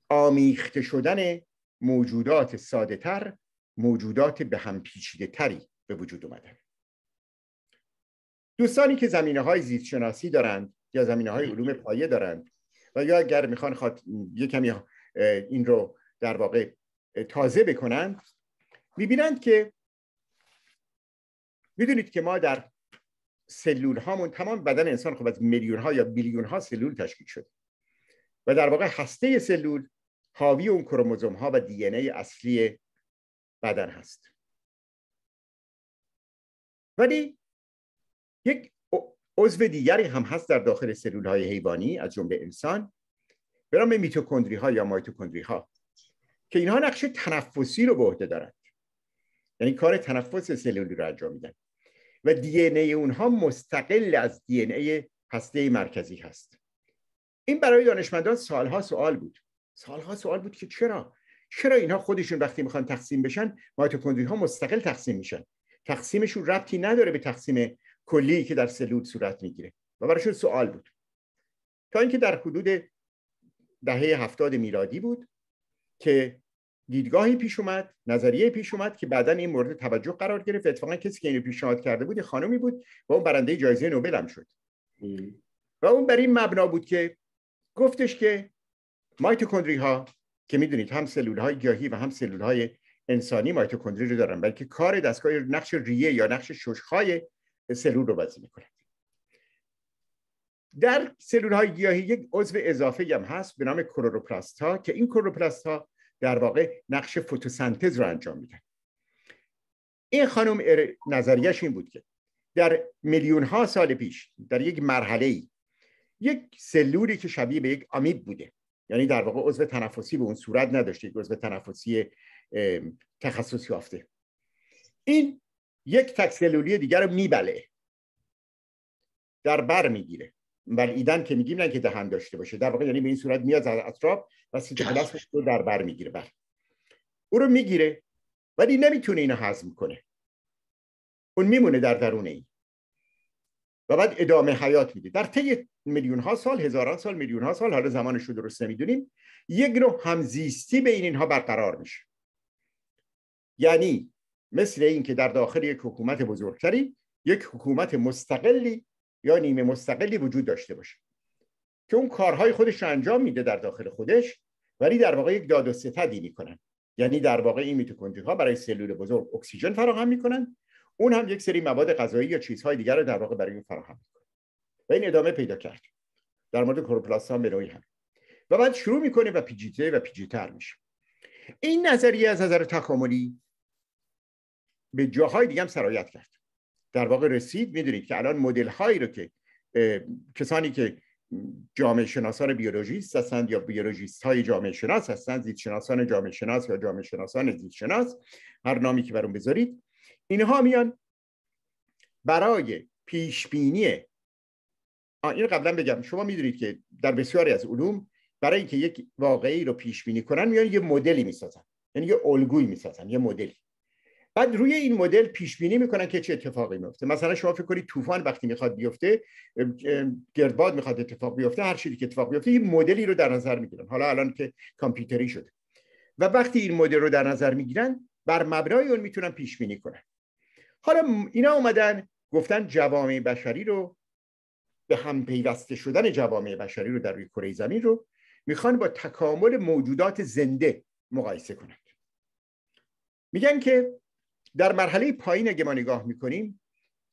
S2: آمیخته شدن موجودات ساده تر موجودات به هم پیچیده تری به وجود اومدن. دوستانی که زمینه های زیست شناسی دارند یا زمینه های علوم پایه دارند و یا اگر می‌خوان خاط... یه کمی این رو در واقع تازه بکنند می‌بینند که می‌دونید که ما در سلول هامون تمام بدن انسان خب از میلیون ها یا بیلیون ها سلول تشکیل شده. و در واقع هسته سلول حاوی اون کروموزوم ها و دی ای اصلی بدن هست. ولی یک عضو دیگری هم هست در داخل سلول های حیوانی از جمله انسان به نام میتوکندری ها یا مایتوکندری ها که اینها نقش تنفسی رو به عهده دارند. یعنی کار تنفس سلولی رو انجام میدن. و دی ای اونها مستقل از دی ای هسته مرکزی هست. این برای دانشمندان سالها سوال بود. سالها سوال بود که چرا؟ چرا اینها خودشون وقتی می‌خوان تقسیم بشن مایتوکندری ها مستقل تقسیم میشن؟ تقسیمشون ربطی نداره به تقسیم کلی که در سلول صورت می‌گیره. و برایشون سوال بود. تا اینکه در حدود دهه هفتاد میلادی بود که دیدگاهی پیش اومد نظریه پیش اومد که بعدا این مورد توجه قرار گرفت. اتفاقا کسی که اینو پیشنهاد کرده بود خانمی بود و اون برنده جایزه نوبل هم شد. و اون بر این مبنا بود که گفتش که مایتوکندری ها که می‌دونید هم سلول های گیاهی و هم سلول های انسانی مایتوکندری رو دارن بلکه کار دستگاه نقش ریه یا نقش ششخای سلول رو بازی می‌کنه در سلول های گیاهی یک عضو اضافه هم هست به نام کلوروپلاست ها که این کلوروپلاست ها در واقع نقش فتوسنتز رو انجام میدن. این خانم نظریش این بود که در میلیون ها سال پیش در یک مرحله ای یک سلولی که شبیه به یک آمیب بوده. یعنی در واقع عضو تنفسی به اون صورت نداشته یک عضو تنفسی تخصص یافته. این یک تک سلولی دیگر رو میبله. در بر می‌گیره. ایدن که میگیم نه که دهن داشته باشه. در واقع یعنی به این صورت میاد از اطراف و سیتوپلاسمش رو در بر می‌گیره. بر او رو می‌گیره ولی نمی‌تونه اینو هضم کنه. اون میمونه در درون این. و بعد ادامه حیات میده. در طی میلیون ها سال هزاران سال میلیون ها سال حالا زمانش رو درست نمی‌دونیم یک نوع همزیستی بین اینها برقرار میشه. یعنی مثل این که در داخل یک حکومت بزرگتری یک حکومت مستقلی یا نیمه مستقلی وجود داشته باشه. که اون کارهای خودش رو انجام میده در داخل خودش ولی در واقع یک داد و ستدی می‌کنن. یعنی در واقع این میتوکندری ها برای سلول بزرگ اکسیژن فراهم می‌کنن. اون هم یک سری مواد غذایی یا چیزهای دیگر رو در واقع برای این فراهم می‌کنه. و این ادامه پیدا کرد. در مورد کلوروپلاست هم به هم و بعد شروع می‌کنه و پیجیته و پیجیتر میشه. این نظریه از نظر تکاملی به جاهای دیگه هم سرایت کرد. در واقع رسید می‌دونید که الان مدل هایی رو که کسانی که جامعه شناسان بیولوژیست هستند یا بیولوژیست های جامعه شناس هستند زیست شناسان جامعه شناس یا جامعه شناسان زیست شناس هر نامی که برون بذارید اینها میان برای پیش بینی این قبلا بگم. شما می‌دونید که در بسیاری از علوم برای اینکه یک واقعی رو پیش بینی کنن میان یه مدلی می‌سازن یعنی یه الگویی می‌سازن یه مدلی. بعد روی این مدل پیش بینی می‌کنن که چه اتفاقی میفته مثلا شما فکر کنید طوفان وقتی می‌خواد بیفته گردباد می‌خواد اتفاق بیفته هر چیزی که اتفاق بیفته یه مدلی رو در نظر می‌گیرن. حالا الان که کامپیوتری شده. و وقتی این مدل رو در نظر می‌گیرن بر مبنای اون می‌تونن پیش بینی کنن. حالا اینا اومدن گفتن جوامع بشری رو به هم پیوسته شدن جوامع بشری رو در روی کره زمین رو می‌خوان با تکامل موجودات زنده مقایسه کنند. میگن که در مرحله پایین اگه ما نگاه می‌کنیم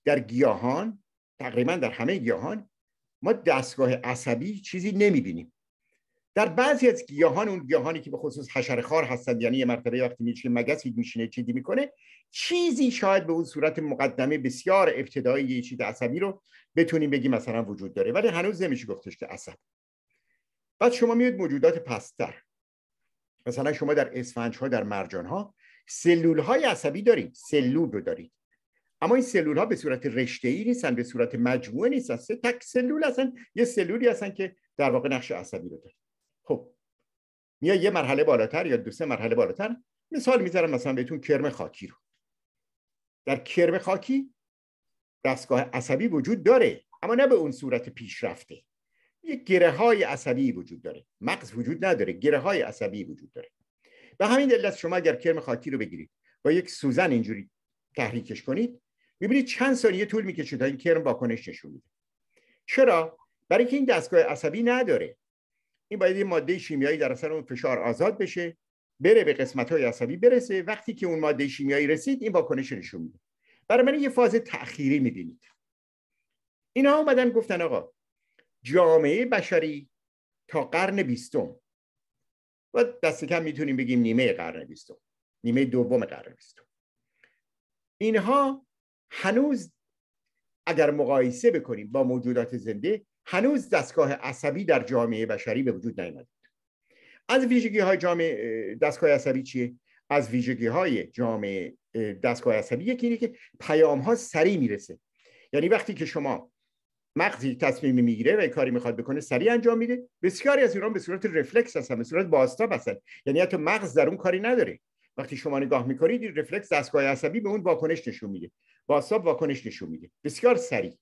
S2: در گیاهان تقریبا در همه گیاهان ما دستگاه عصبی چیزی نمی‌بینیم. در بعضی از گیاهان اون گیاهانی که به خصوص خار هستند یعنی یه مرتبه وقتی میشه مگسی میشینه چیزی می‌کنه چیزی شاید به اون صورت مقدمه بسیار ابتدایی یه چیز عصبی رو بتونیم بگیم مثلا وجود داره. ولی هنوز نمیشه گفتش که عصب. بعد شما میاد موجودات پستر. مثلا شما در اسفنج ها در مرجان ها سلول های عصبی دارید سلول رو دارید اما این سلول ها به صورت رشته ای نیستن به صورت مجموعه نیستن. سه تک سلول هستن یه سلولی هستن که در واقع نقش عصبی رو داره خب میا یه مرحله بالاتر یا دو سه مرحله بالاتر مثال می‌ذارم مثلا بهتون کرم خاکی رو. در کرم خاکی دستگاه عصبی وجود داره اما نه به اون صورت پیشرفته. یک گره های عصبی وجود داره. مغز وجود نداره گره های عصبی وجود داره. به همین دلیل شما اگر کرم خاکی رو بگیرید با یک سوزن اینجوری تحریکش کنید می‌بینید چند ثانیه طول می‌کشه تا این کرم واکنش نشون میده. چرا؟ برای که این دستگاه عصبی نداره. این باید یه ماده شیمیایی در اثر اون فشار آزاد بشه بره به قسمت های عصبی برسه. وقتی که اون ماده شیمیایی رسید این واکنش نشون میده. برای من یه فاز تأخیری می‌بینید. اینا اومدن گفتن آقا جامعه بشری تا قرن بیستم و دست کم می‌تونیم بگیم نیمه قرن بیستم. نیمه دوم قرن بیستم. اینها هنوز اگر مقایسه بکنیم با موجودات زنده هنوز دستگاه عصبی در جامعه بشری به وجود نیامده. از ویژگی های جامعه دستگاه عصبی چیه؟ از ویژگی های جامعه دستگاه عصبی. یکی اینه که پیام ها سریع می‌رسه. یعنی وقتی که شما مغزی تصمیم می‌گیره و کاری می‌خواد بکنه سریع انجام میده. بسیاری از ایران به صورت رفلکس هستن به صورت بازتاب هستن یعنی حتی مغز در اون کاری نداره. وقتی شما نگاه می‌کنید این رفلکس دستگاه عصبی به اون واکنش نشون میده. بازتاب واکنش نشون میده. بسیار سریع.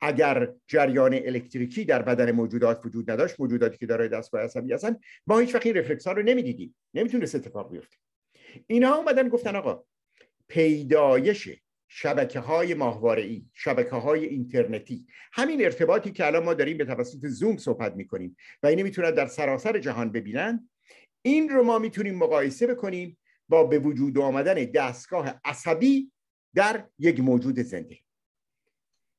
S2: اگر جریان الکتریکی در بدن موجودات وجود نداشت موجوداتی که دارای دستگاه عصبی هستن ما هیچ وقت این رفلکس ها رو نمی‌دیدیم. نمی‌تونست اتفاق بیفته. اینها اومدن گفتن آقا پیدایش شبکه های ماهواره شبکه های اینترنتی. همین ارتباطی که الان ما داریم به توسط زوم صحبت می‌کنیم و اینو می‌تونن در سراسر جهان ببینن این رو ما می‌تونیم مقایسه بکنیم با به وجود آمدن دستگاه عصبی در یک موجود زنده.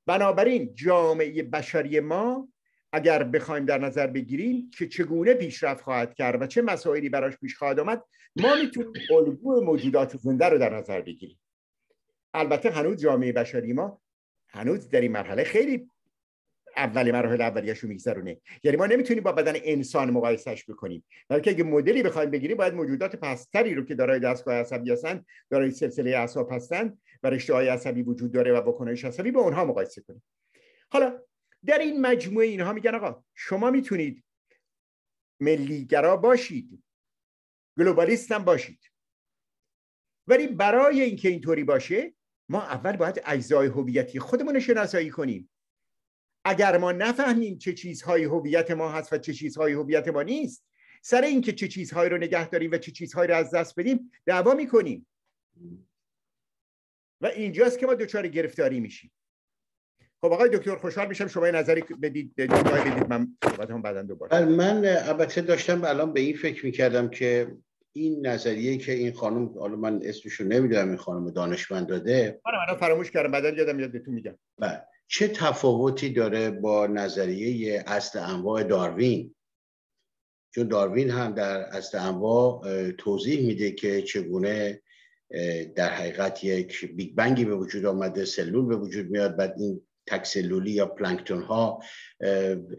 S2: بنابراین جامعه بشری ما اگر بخوایم در نظر بگیریم که چگونه پیشرفت خواهد کرد و چه مسائلی براش پیش خواهد آمد ما می‌تونیم الگو موجودات زنده رو در نظر بگیریم. البته هنوز جامعه بشری ما هنوز در این مرحله خیلی اول مراحل اولیش رو میگذرونه. یعنی ما نمی‌تونیم با بدن انسان مقایسهش بکنیم. بلکه اگه مدلی بخوایم بگیریم باید موجودات پستری رو که دارای دستگاه عصبی هستن دارای سلسله اعصاب هستن و رشته های عصبی وجود داره و واکنش عصبی با اونها مقایسه کنیم. حالا در این مجموعه اینها میگن آقا شما می‌تونید ملیگرا باشید گلوبالیست هم باشید. ولی برای اینکه اینطوری باشه ما اول باید اجزای هویتی خودمون رو شناسایی کنیم. اگر ما نفهمیم چه چیزهای هویت ما هست و چه چیزهای هویت ما نیست سر اینکه چه چیزهایی رو نگه داریم و چه چیزهایی رو از دست بدیم دعوا می‌کنیم. و اینجاست که ما دچار گرفتاری میشیم. خب آقای دکتر خوشحال میشم شما نظری بدید بدید من صحبت هم بعدا دوباره.
S1: من البته داشتم الان به این فکر می‌کردم که این نظریه که این خانم حالا من اسمشو نمی‌دونم این خانم دانشمند داده.
S2: من فراموش کردم. بعدا یادم یاد بهتون میگم.
S1: بله. چه تفاوتی داره با نظریه اصل انواع داروین؟ چون داروین هم در اصل انواع توضیح میده که چگونه در حقیقت یک بیگ بنگی به وجود آمده سلول به وجود میاد بعد این تک‌سلولی یا پلانکتون ها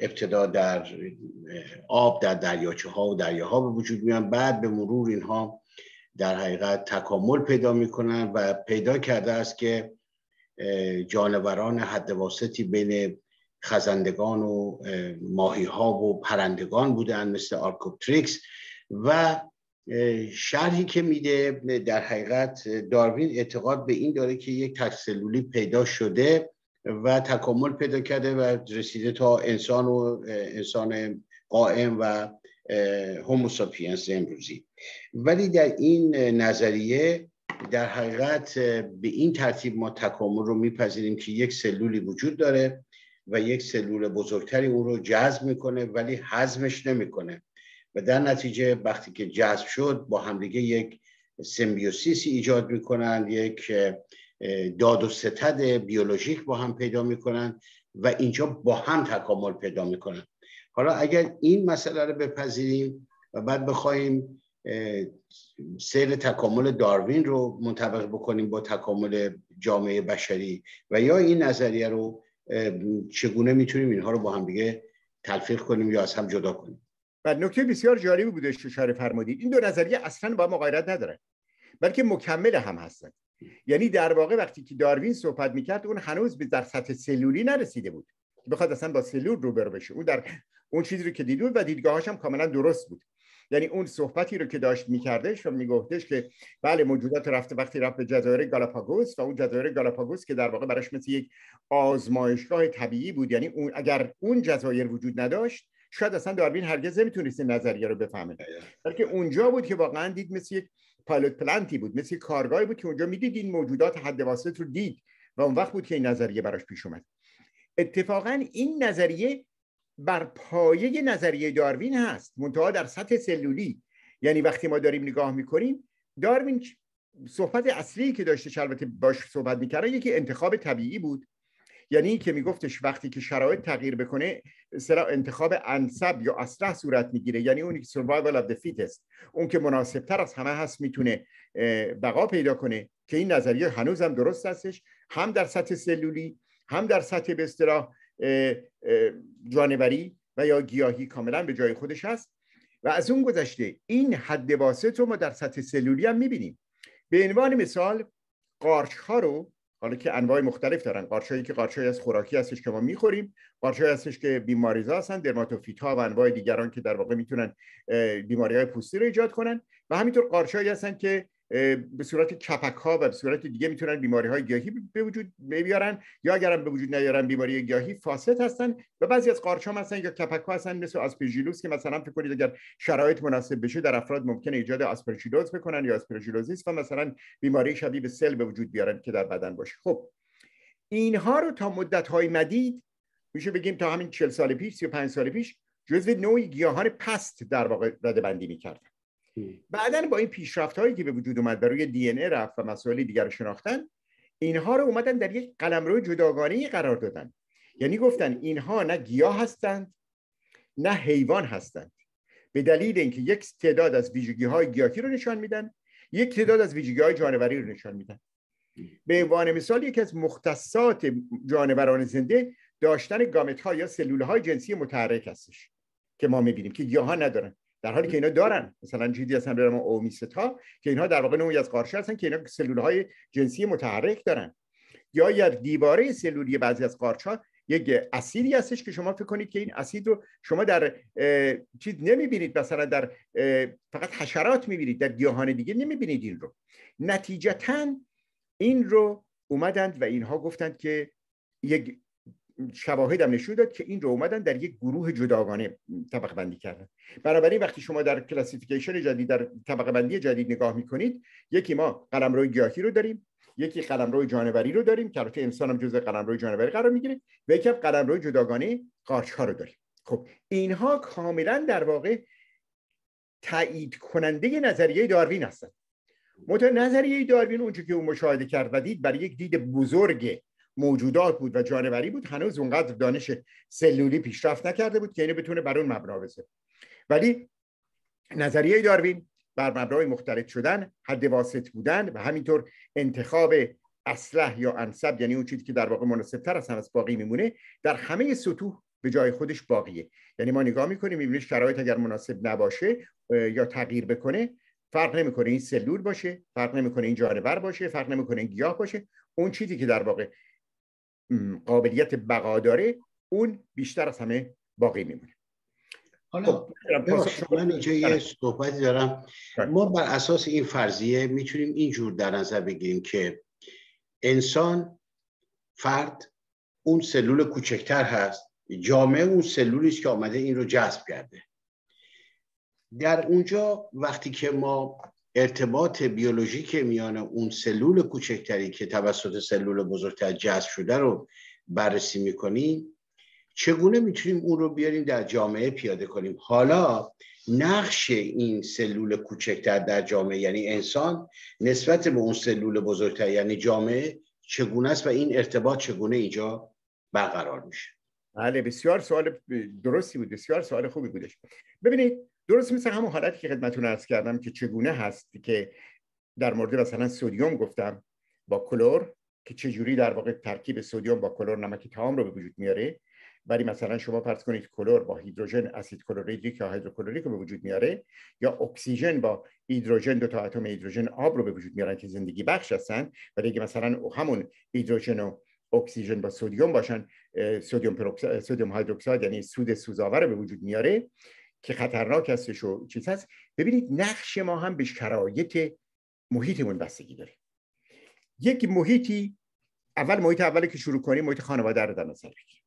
S1: ابتدا در آب در دریاچه ها و دریاها به وجود میان. بعد به مرور اینها در حقیقت تکامل پیدا می‌کنن و پیدا کرده است که جانوران حد واسطی بین خزندگان و ماهی ها و پرندگان بودن مثل آرکئوپتریکس. و شرحی که میده در حقیقت داروین اعتقاد به این داره که یک تک‌سلولی پیدا شده و تکامل پیدا کرده و رسیده تا انسان و انسان قائم و هوموساپینس امروزی. ولی در این نظریه در حقیقت به این ترتیب ما تکامل رو میپذیریم که یک سلولی وجود داره و یک سلول بزرگتری اون رو جذب می‌کنه ولی حزمش نمی‌کنه. و در نتیجه وقتی که جذب شد با همدیگه یک سمبیوسیسی ایجاد می‌کنن یک داد و ستد بیولوژیک با هم پیدا می‌کنن و اینجا با هم تکامل پیدا می‌کنن. حالا اگر این مسئله رو بپذیریم و بعد بخوایم سیر تکامل داروین رو منطبق بکنیم با تکامل جامعه بشری و یا این نظریه رو چگونه می‌تونیم اینها رو با هم دیگه تلفیق کنیم یا از هم جدا کنیم؟
S2: و نکته بسیار جالبی بودش که اشاره فرمودید این دو نظریه اصلا با مغایرت نداره بلکه مکمل هم هستن. یعنی در واقع وقتی که داروین صحبت می‌کرد اون هنوز به در سطح سلولی نرسیده بود. بخواد اصلا با سلول روبرو بشه. اون در اون چیزی رو که دید و دیدگاهاش هم کاملا درست بود. یعنی اون صحبتی رو که داشت میکردش و میگفتش که بله موجودات رفته وقتی رفت به جزایر گالاپاگوس و اون جزایر گالاپاگوس که در واقع براش مثل یک آزمایشگاه طبیعی بود. یعنی اون اگر اون جزایر وجود نداشت شاید اصلا داروین هرگز نمی‌تونست نظریه رو بفهمه. بلکه اونجا بود که واقعا دید مثل یک پایلوت پلنتی بود. مثل کارگاهی بود که اونجا می‌دید این موجودات حد واسط رو دید و اون وقت بود که این نظریه براش پیش اومد. اتفاقا این نظریه بر پایه نظریه داروین هست. منتها در سطح سلولی. یعنی وقتی ما داریم نگاه می‌کنیم داروین صحبت اصلی که داشته البته باش صحبت می‌کرده یکی انتخاب طبیعی بود. یعنی که میگفتش وقتی که شرایط تغییر بکنه سرا انتخاب انسب یا اسرع صورت می‌گیره. یعنی اون survival of the fittest اون که مناسب تر از همه هست می‌تونه بقا پیدا کنه. که این نظریه هنوز هم درست هستش. هم در سطح سلولی هم در سطح به اصطلاح جانوری و یا گیاهی کاملا به جای خودش هست. و از اون گذشته این حد واسط رو ما در سطح سلولی هم می‌بینیم. به عنوان مثال قارچ ها رو حالا که انواع مختلف دارن. قارچایی که قارچایی از خوراکی هستش که ما می‌خوریم. قارچایی هستش که بیماریزا هستن درماتوفیت ها و انواع دیگران که در واقع می‌تونن بیماری های پوستی رو ایجاد کنن. و همینطور قارچایی هستن که به صورت کپک ها و به صورت دیگه می‌تونن بیماری های گیاهی به وجود بیارن یا اگرم به وجود نیارن بیماری گیاهی فاسد هستن و بعضی از قارچ هستن یا کپک ها هستن مثل آسپرژیلوس که مثلا فکر کنید اگر شرایط مناسب بشه در افراد ممکنه ایجاد آسپرژیلوز بکنن یا آسپرژیلوزیس و مثلا بیماری شبیه به سل به وجود بیارن که در بدن باشه. خب اینها رو تا مدت های مدید میشه بگیم تا همین 40 سال پیش 35 سال پیش جزو نوعی گیاهان پست در واقع رده بندی می‌کردن. بعدا با این پیشرفت هایی که به وجود اومد برای دی ان رفت و مسائل دیگر رو شناختن اینها رو اومدن در یک قلمرو جداگانه قرار دادن. یعنی گفتن اینها نه گیاه هستند نه حیوان هستند. به دلیل اینکه یک تعداد از ویژگی های گیاهی رو نشان میدن یک تعداد از ویژگی های جانوری رو نشان میدن. به عنوان مثال یکی از مختصات جانوران زنده داشتن گامت ها یا سلول های جنسی متحرک هستش که ما می‌بینیم که گیاه ها ندارن. در حالی که اینا دارن. مثلا چیزی هستن به اومیست ها که اینها در واقع نوعی از قارچ هستن که اینا سلول های جنسی متحرک دارن. یا یا دیواره سلولی بعضی از قارچ یک اسیدی هستش که شما فکر کنید که این اسید رو شما در چیز نمی‌بینید. مثلا در فقط حشرات می‌بینید. در گیاهان دیگه نمی‌بینید این رو. نتیجتا این رو اومدند و اینها گفتند که یک شواهد هم نشون داد که این رو اومدن در یک گروه جداگانه طبقه بندی کردن. بنابراین وقتی شما در کلاسیفیکیشن جدید در طبقه بندی جدید نگاه می‌کنید یکی ما قلمرو گیاهی رو داریم یکی قلمرو جانوری رو داریم که البته انسان هم جزء قلمرو جانوری قرار می‌گیره و یکی هم قلمرو جداگانه قارچ ها رو داریم. خب اینها کاملا در واقع تایید کننده نظریه داروین هستند متو نظریه داروین اونچه که او مشاهده کرد و دید برای یک دید بزرگ موجودات بود و جانوری بود هنوز اونقدر دانش سلولی پیشرفت نکرده بود که اینو بتونه بر اون مبنا ولی نظریه داروین بر مبنای مختلط شدن حد واسط بودن و همینطور انتخاب اصلح یا انصب یعنی اون چیزی که در واقع مناسب تر از باقی میمونه در همه سطوح به جای خودش باقیه. یعنی ما نگاه می‌کنیم می‌بینیم شرایط اگر مناسب نباشه یا تغییر بکنه فرق نمی‌کنه این سلول باشه فرق نمی‌کنه این جانور باشه فرق نمی‌کنه این گیاه باشه. اون چیزی که در واقع قابلیت بقا داره اون بیشتر از همه باقی میمونه.
S1: حالا خب، من اینجا یه صحبتی دارم. بله. ما بر اساس این فرضیه می‌تونیم اینجور در نظر بگیریم که انسان فرد اون سلول کوچکتر هست جامعه اون سلولی است که آمده این رو جذب کرده. در اونجا وقتی که ما ارتباط بیولوژیک میان اون سلول کوچکتری که توسط سلول بزرگتر جذب شده رو بررسی می‌کنیم چگونه می‌تونیم اون رو بیاریم در جامعه پیاده کنیم؟ حالا نقش این سلول کوچکتر در جامعه یعنی انسان نسبت به اون سلول بزرگتر یعنی جامعه چگونه است و این ارتباط چگونه اینجا برقرار میشه؟
S2: بله بسیار سوال درستی بود بسیار سوال خوبی بودش. ببینید درست مثل همون حالتی که خدمتون ارز کردم که چگونه هست که در مورد مثلا سودیوم گفتم با کلور که چجوری در واقع ترکیب سودیوم با کلور نمک طعام رو به وجود میاره. ولی مثلا شما فرض کنید کلور با هیدروژن اسید کلوریدریک یا هیدروکلوریک رو به وجود میاره یا اکسیژن با هیدروژن دو تا اتم هیدروژن آب رو به وجود میارن که زندگی بخش هستن. ولی اگه مثلا همون هیدروژن و اکسیژن با سودیوم باشن سودیوم sodium hydroxide یعنی سود سوزآور به وجود میاره. که خطرناک هستش و چیز هست. ببینید نقش ما هم به شرایط محیطمون بستگی داره. یک محیطی اول محیط اولی که شروع کنیم محیط خانواده رو در نظر بگیریم.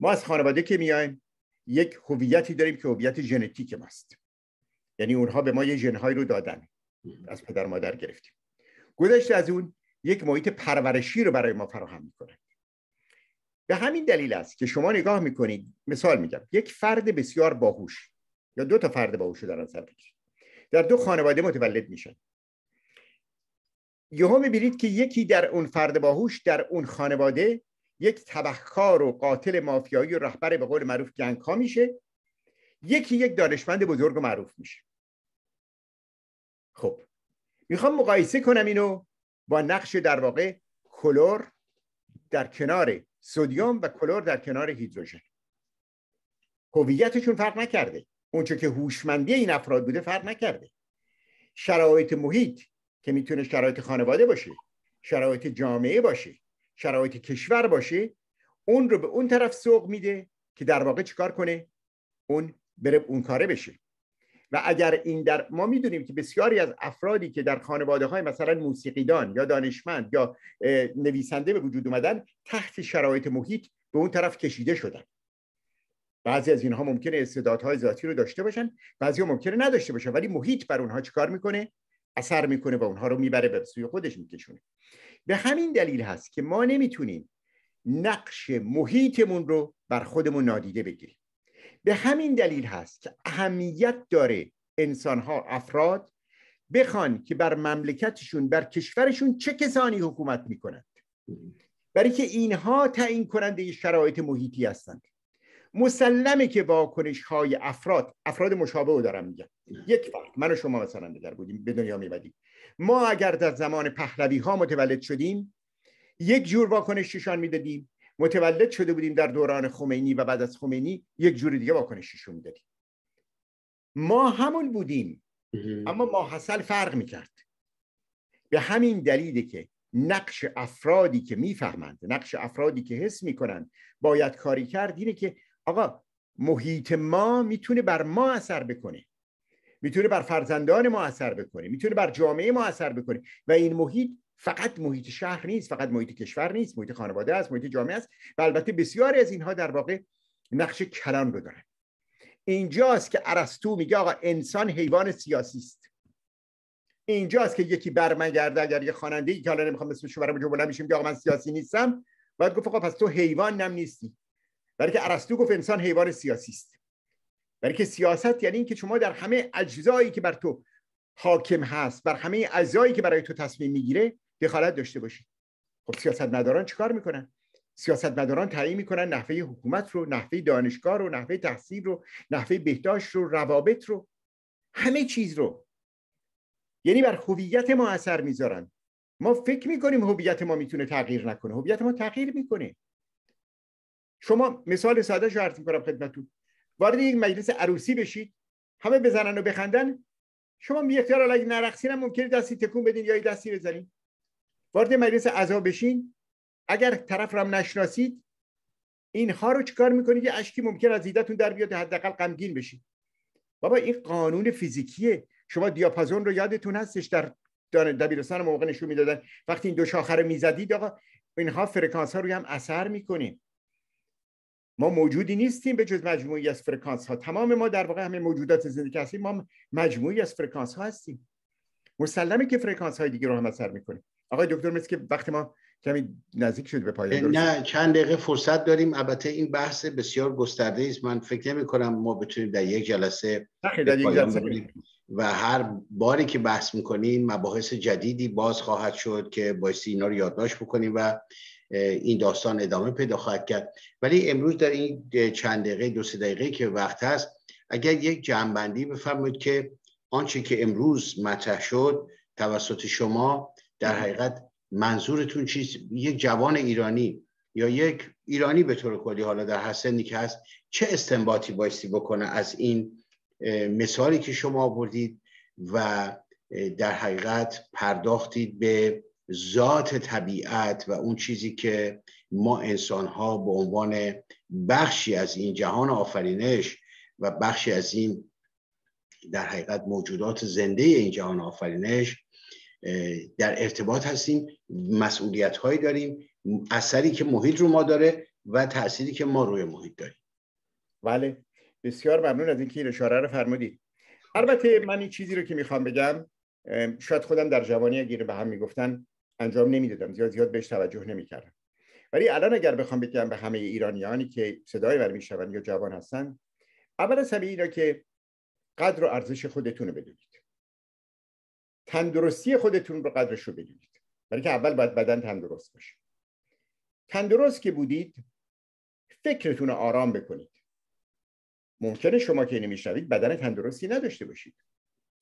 S2: ما از خانواده که میایم یک هویتی داریم که هویت ژنتیک ماست. یعنی اونها به ما یه ژنهایی رو دادن. از پدر مادر گرفتیم. گذشته از اون یک محیط پرورشی رو برای ما فراهم می‌کنه. به همین دلیل است که شما نگاه می‌کنید مثال میگم یک فرد بسیار باهوش یا دو تا فرد باهوش رو در نظر بگیرید. در دو خانواده متولد میشن. یهو می‌بینید که یکی در اون فرد باهوش در اون خانواده یک تبهکار و قاتل مافیایی و رهبر به قول معروف گنگها میشه. یکی یک دانشمند بزرگ و معروف میشه. خب می‌خوام مقایسه کنم اینو با نقش در واقع کلور در کنار سودیوم و کلور در کنار هیدروژن. هویتشون فرق نکرده. اونچه که هوشمندی این افراد بوده فرق نکرده. شرایط محیط که می‌تونه شرایط خانواده باشه شرایط جامعه باشه شرایط کشور باشه اون رو به اون طرف سوق میده که در واقع چیکار کنه؟ اون بره اون کاره بشه. و اگر این در ما می‌دونیم که بسیاری از افرادی که در خانواده های مثلا موسیقیدان یا دانشمند یا نویسنده به وجود اومدن تحت شرایط محیط به اون طرف کشیده شدن. بعضی از اینها ممکنه استعدادهای ذاتی رو داشته باشن بعضی ها ممکنه نداشته باشن ولی محیط بر اونها چیکار می‌کنه؟ اثر می‌کنه و اونها رو می‌بره به سوی خودش میکشونه. به همین دلیل هست که ما نمی‌تونیم نقش محیطمون رو بر خودمون نادیده بگیریم. به همین دلیل هست که اهمیت داره انسانها افراد بخوان که بر مملکتشون بر کشورشون چه کسانی حکومت می‌کنند. برای که اینها تعیین کننده شرایط محیطی هستند. مسلمه که واکنش های افراد افراد مشابه رو دارم میگم. یک فرق من و شما مثلا اگر بودیم به دنیا میبدیم ما اگر در زمان پهلوی ها متولد شدیم یک جور واکنش نشان می‌دادیم. متولد شده بودیم در دوران خمینی و بعد از خمینی یک جور دیگه واکنش نشون می‌دادیم ما همون بودیم اما ما حسل فرق می‌کرد. به همین دلیله که نقش افرادی که می‌فهمند نقش افرادی که حس می‌کنند باید کاری کرد اینه که آقا محیط ما می‌تونه بر ما اثر بکنه. می‌تونه بر فرزندان ما اثر بکنه. می‌تونه بر جامعه ما اثر بکنه. و این محیط فقط محیط شهر نیست فقط محیط کشور نیست محیط خانواده است محیط جامعه است و البته بسیاری از اینها در واقع نقش کلان رو دارن. اینجاست که ارسطو میگه آقا انسان حیوان سیاسی است. اینجاست که یکی برمگرده اگر یه خواننده ای که حالا نمی‌خوام اسمش برام میشیم که آقا من سیاسی نیستم. باید گفت آقا پس تو حیوان نم نیستی. برای که ارسطو گفت انسان حیوان سیاسی است. برای که سیاست یعنی اینکه شما در همه اجزایی که بر تو حاکم هست بر همه اجزایی که برای تو تصمیم می‌گیره دخالت داشته باشید خب سیاست مداران چیکار می‌کنن؟ سیاست مداران تعیین می‌کنن نحوه حکومت رو نحوه دانشگاه رو نحوه تحصیل رو نحوه بهداشت رو روابط رو همه چیز رو. یعنی بر هویت ما اثر می‌ذارن. ما فکر می‌کنیم هویت ما می‌تونه تغییر نکنه. هویت ما تغییر می‌کنه. شما مثال ساده شو عرض می‌کنم خدمتتون. وارد یک مجلس عروسی بشید. همه بزنن و بخندن. شما بی اختیار اگه نرقصین هم ممکنه دستی تکون بدین یا دستی بزنین. وارد مجلس عزا بشین. اگر طرف رو هم نشناسید اینها رو چیکار می‌کنید؟ یه اشکی ممکن از دیدتون در بیاد حداقل غمگین بشید بابا این قانون فیزیکیه. شما دیاپازون رو یادتون هستش در دبیرستان موقع نشون می‌دادن. وقتی این دو شاخه رو می‌زدید آقا اینها فرکانس ها روی هم اثر می‌کنیم ما موجودی نیستیم به جز مجموعی از فرکانس ها. تمام ما در واقع همه موجودات زندگی هستیم. ما مجموعی از فرکانس ها هستیم. مسلمه که فرکانس های دیگه رو هم اثر می‌کنیم آقای دکتر مثل که وقتی ما کمی نزدیک شد به پایان.
S1: نه چند دقیقه فرصت داریم. البته این بحث بسیار گسترده است. من فکر نمی کنم ما بتونیم در یک جلسه در یک جلسه. و هر باری که بحث می‌کنیم مباحث جدیدی باز خواهد شد که بایستی اینا رو یادداشت بکنیم و این داستان ادامه پیدا خواهد کرد. ولی امروز در این چند دقیقه دو سه دقیقه که وقت هست اگر یک جنبندی بفرمایید که آنچه که امروز مطرح شد توسط شما در حقیقت منظورتون چیست؟ یک جوان ایرانی یا یک ایرانی به طور کلی حالا در هر سنی که هست چه استنباطی بایستی بکنه از این مثالی که شما آوردید و در حقیقت پرداختید به ذات طبیعت و اون چیزی که ما انسان ها به عنوان بخشی از این جهان آفرینش و بخشی از این در حقیقت موجودات زنده این جهان آفرینش در ارتباط هستیم مسئولیت هایی داریم اثری که محیط رو ما داره و تأثیری که ما روی محیط داریم.
S2: بله. بسیار ممنون از اینکه این اشاره رو فرمودید. البته من این چیزی رو که می‌خوام بگم شاید خودم در جوانی اگه به هم می‌گفتن انجام نمی‌دادم زیاد زیاد بهش توجه نمی‌کردم. ولی الان اگر بخوام بگم به همه ایرانیانی که صدای بر میشون یا جوان هستن اول از همه اینا که قدر و ارزش خودتون رو بدونید. تندرستی خودتون رو قدرش رو بدونید. برای که اول باید بدن تندرست باشه. تندرست که بودید فکرتون رو آرام بکنید. ممکنه شما که نمیشنوید بدن تندرستی نداشته باشید.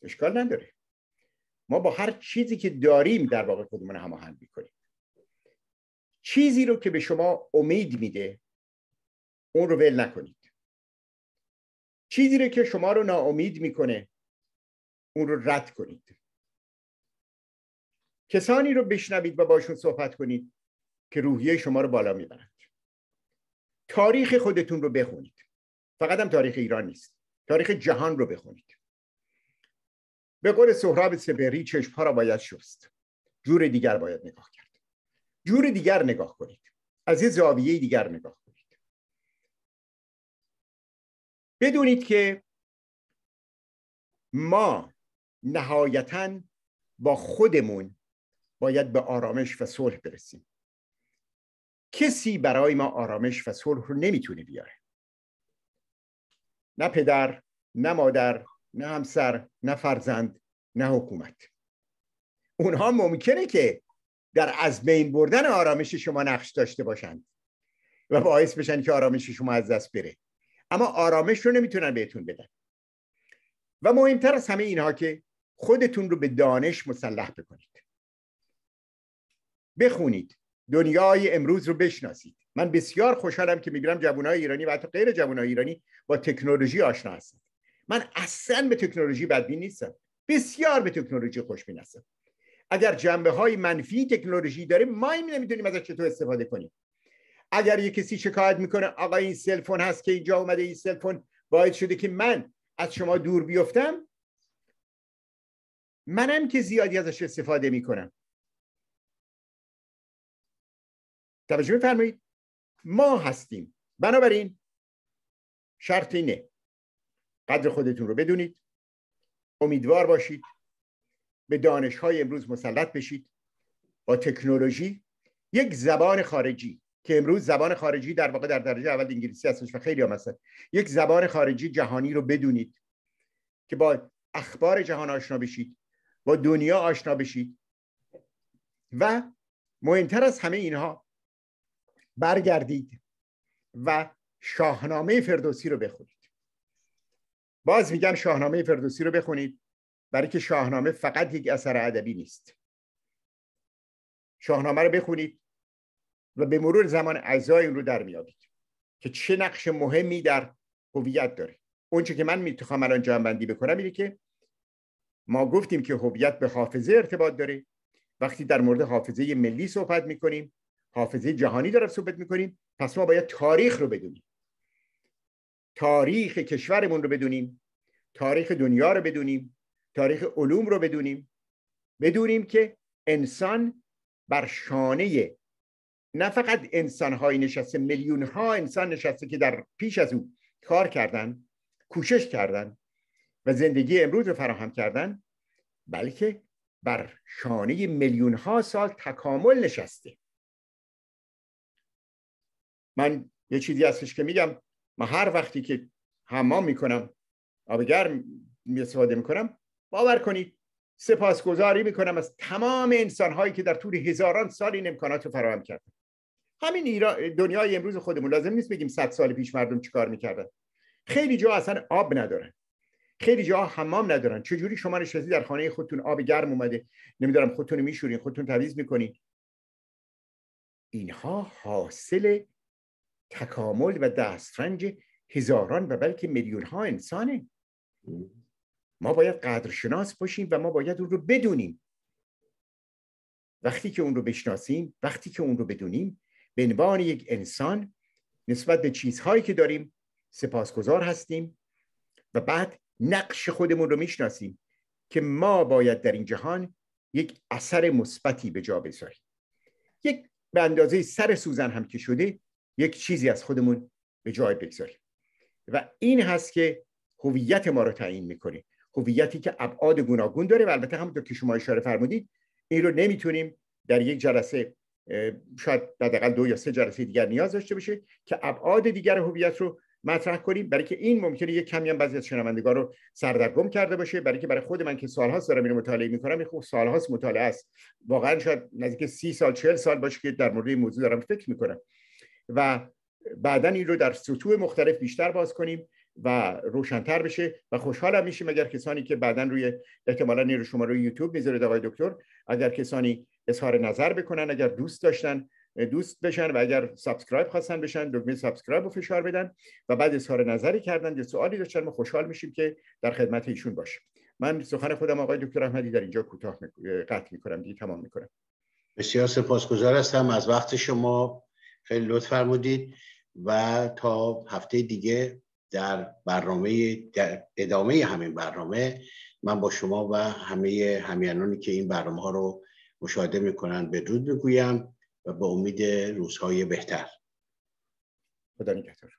S2: اشکال نداره. ما با هر چیزی که داریم در واقع خودمون هماهنگ می‌کنیم. چیزی رو که به شما امید میده اون رو ول نکنید. چیزی رو که شما رو ناامید می‌کنه اون رو رد کنید. کسانی رو بشنوید و باشون صحبت کنید که روحیه شما رو بالا می‌برند. تاریخ خودتون رو بخونید. فقط هم تاریخ ایران نیست. تاریخ جهان رو بخونید. به قول سهراب سپهری چشمها را باید شست. جور دیگر باید نگاه کرد. جور دیگر نگاه کنید. از یه زاویه دیگر نگاه کنید. بدونید که ما نهایتا با خودمون باید به آرامش و صلح برسیم. کسی برای ما آرامش و صلح رو نمی‌تونه بیاره. نه پدر نه مادر نه همسر نه فرزند نه حکومت. اونها ممکنه که در از بین بردن آرامش شما نقش داشته باشند و باعث بشن که آرامش شما از دست بره. اما آرامش رو نمی‌تونن بهتون بدن. و مهمتر از همه اینها که خودتون رو به دانش مسلح بکنید. بخونید. دنیای امروز رو بشناسید. من بسیار خوشحالم که می‌بینم جوانای ایرانی و حتی غیر جوانای ایرانی با تکنولوژی آشنا هستند من اصلا به تکنولوژی بدبین نیستم. بسیار به تکنولوژی خوشبین هستم اگر جنبه های منفی تکنولوژی داره ما این نمی‌دونیم ازش چطور استفاده کنیم. اگر یه کسی شکایت می‌کنه آقا این cell phone هست که اینجا اومده این cell phone باعث شده که من از شما دور بیفتم منم که زیادی ازش استفاده می‌کنم. توجه میفرمایید. ما هستیم. بنابراین شرط اینه قدر خودتون رو بدونید. امیدوار باشید. به دانش های امروز مسلط بشید. با تکنولوژی یک زبان خارجی که امروز زبان خارجی در واقع در درجه اول انگلیسی هستش و خیلی هم هستن یک زبان خارجی جهانی رو بدونید که با اخبار جهان آشنا بشید با دنیا آشنا بشید و مهمتر از همه اینها برگردید و شاهنامه فردوسی رو بخونید. باز میگم شاهنامه فردوسی رو بخونید برای که شاهنامه فقط یک اثر ادبی نیست. شاهنامه رو بخونید و به مرور زمان اجزای اون رو در میابید که چه نقش مهمی در هویت داره. اونچه که من می‌تونم الان جمع بکنم اینه که ما گفتیم که هویت به حافظه ارتباط داره. وقتی در مورد حافظه ملی صحبت می‌کنیم حافظه جهانی داره صحبت می‌کنیم. پس ما باید تاریخ رو بدونیم. تاریخ کشورمون رو بدونیم. تاریخ دنیا رو بدونیم. تاریخ علوم رو بدونیم. بدونیم که انسان بر شانه نه فقط انسان های نشسته میلیون ها انسان نشسته که در پیش از او کار کردن کوشش کردن و زندگی امروز رو فراهم کردن بلکه بر شانه میلیون ها سال تکامل نشسته. من یه چیزی هستش که میگم من هر وقتی که حمام می‌کنم آب گرم استفاده می‌کنم باور کنید سپاسگزاری می‌کنم از تمام انسان هایی که در طول هزاران سال این امکانات رو فراهم کردن. همین ایران دنیای امروز خودمون. لازم نیست بگیم صد سال پیش مردم چیکار می‌کردن. خیلی جا اصلا آب ندارن. خیلی جا حمام ندارن. چجوری شما نشستی در خانه خودتون آب گرم اومده نمی‌دونم خودتون میشورین خودتون تمیز می‌کنین؟ اینها حاصل تکامل و دسترنج هزاران و بلکه میلیون ها انسانه. ما باید قدرشناس باشیم و ما باید اون رو بدونیم. وقتی که اون رو بشناسیم وقتی که اون رو بدونیم به عنوان یک انسان نسبت به چیزهایی که داریم سپاسگزار هستیم و بعد نقش خودمون رو می‌شناسیم که ما باید در این جهان یک اثر مثبتی به جا بذاریم. یک به اندازه سر سوزن هم که شده یک چیزی از خودمون به جای بگذاریم. و این هست که هویت ما رو تعیین می‌کنه. هویتی که ابعاد گوناگون داره و البته همونطور که شما اشاره فرمودید این رو نمی‌تونیم در یک جلسه شاید حداقل دو یا سه جلسه دیگر نیاز داشته باشه که ابعاد دیگر هویت رو مطرح کنیم. برای که این ممکنه یک کمی هم بعضی از شنوندگان رو سردرگم کرده باشه. برای که برای خود من که سالهاست دارم اینو مطالعه می‌کنم این خوب سالهاست مطالعه است. واقعا شاید نزدیک سی سال چهل سال باشه که در مورد این موضوع دارم فکر می‌کنم. و بعدا این رو در سطوح مختلف بیشتر باز کنیم و روشنتر بشه و خوشحالم میشیم اگر کسانی که بعدا روی احتمالا این رو شما روی یوتیوب می‌ذاره آقای دکتر اگر کسانی اظهار نظر بکنن اگر دوست داشتن دوست بشن و اگر subscribe خواستن بشن دکمه subscribe رو فشار بدن و بعد اظهار نظری کردن یا سوالی داشتن ما خوشحال میشیم که در خدمت ایشون باشیم. من سخن خودم آقای دکتر احمدی در اینجا کوتاه قطع می‌کنم دیگه تمام می‌کنم.
S1: بسیار سپاسگزار هستم. از وقت شما خیلی لطف فرمودید. و تا هفته دیگه در برنامه در ادامه همین برنامه من با شما و همه همینانی که این برنامه ها رو مشاهده می‌کنن بدرود می‌گویم و به امید روزهای بهتر.
S2: خدا نگهدار.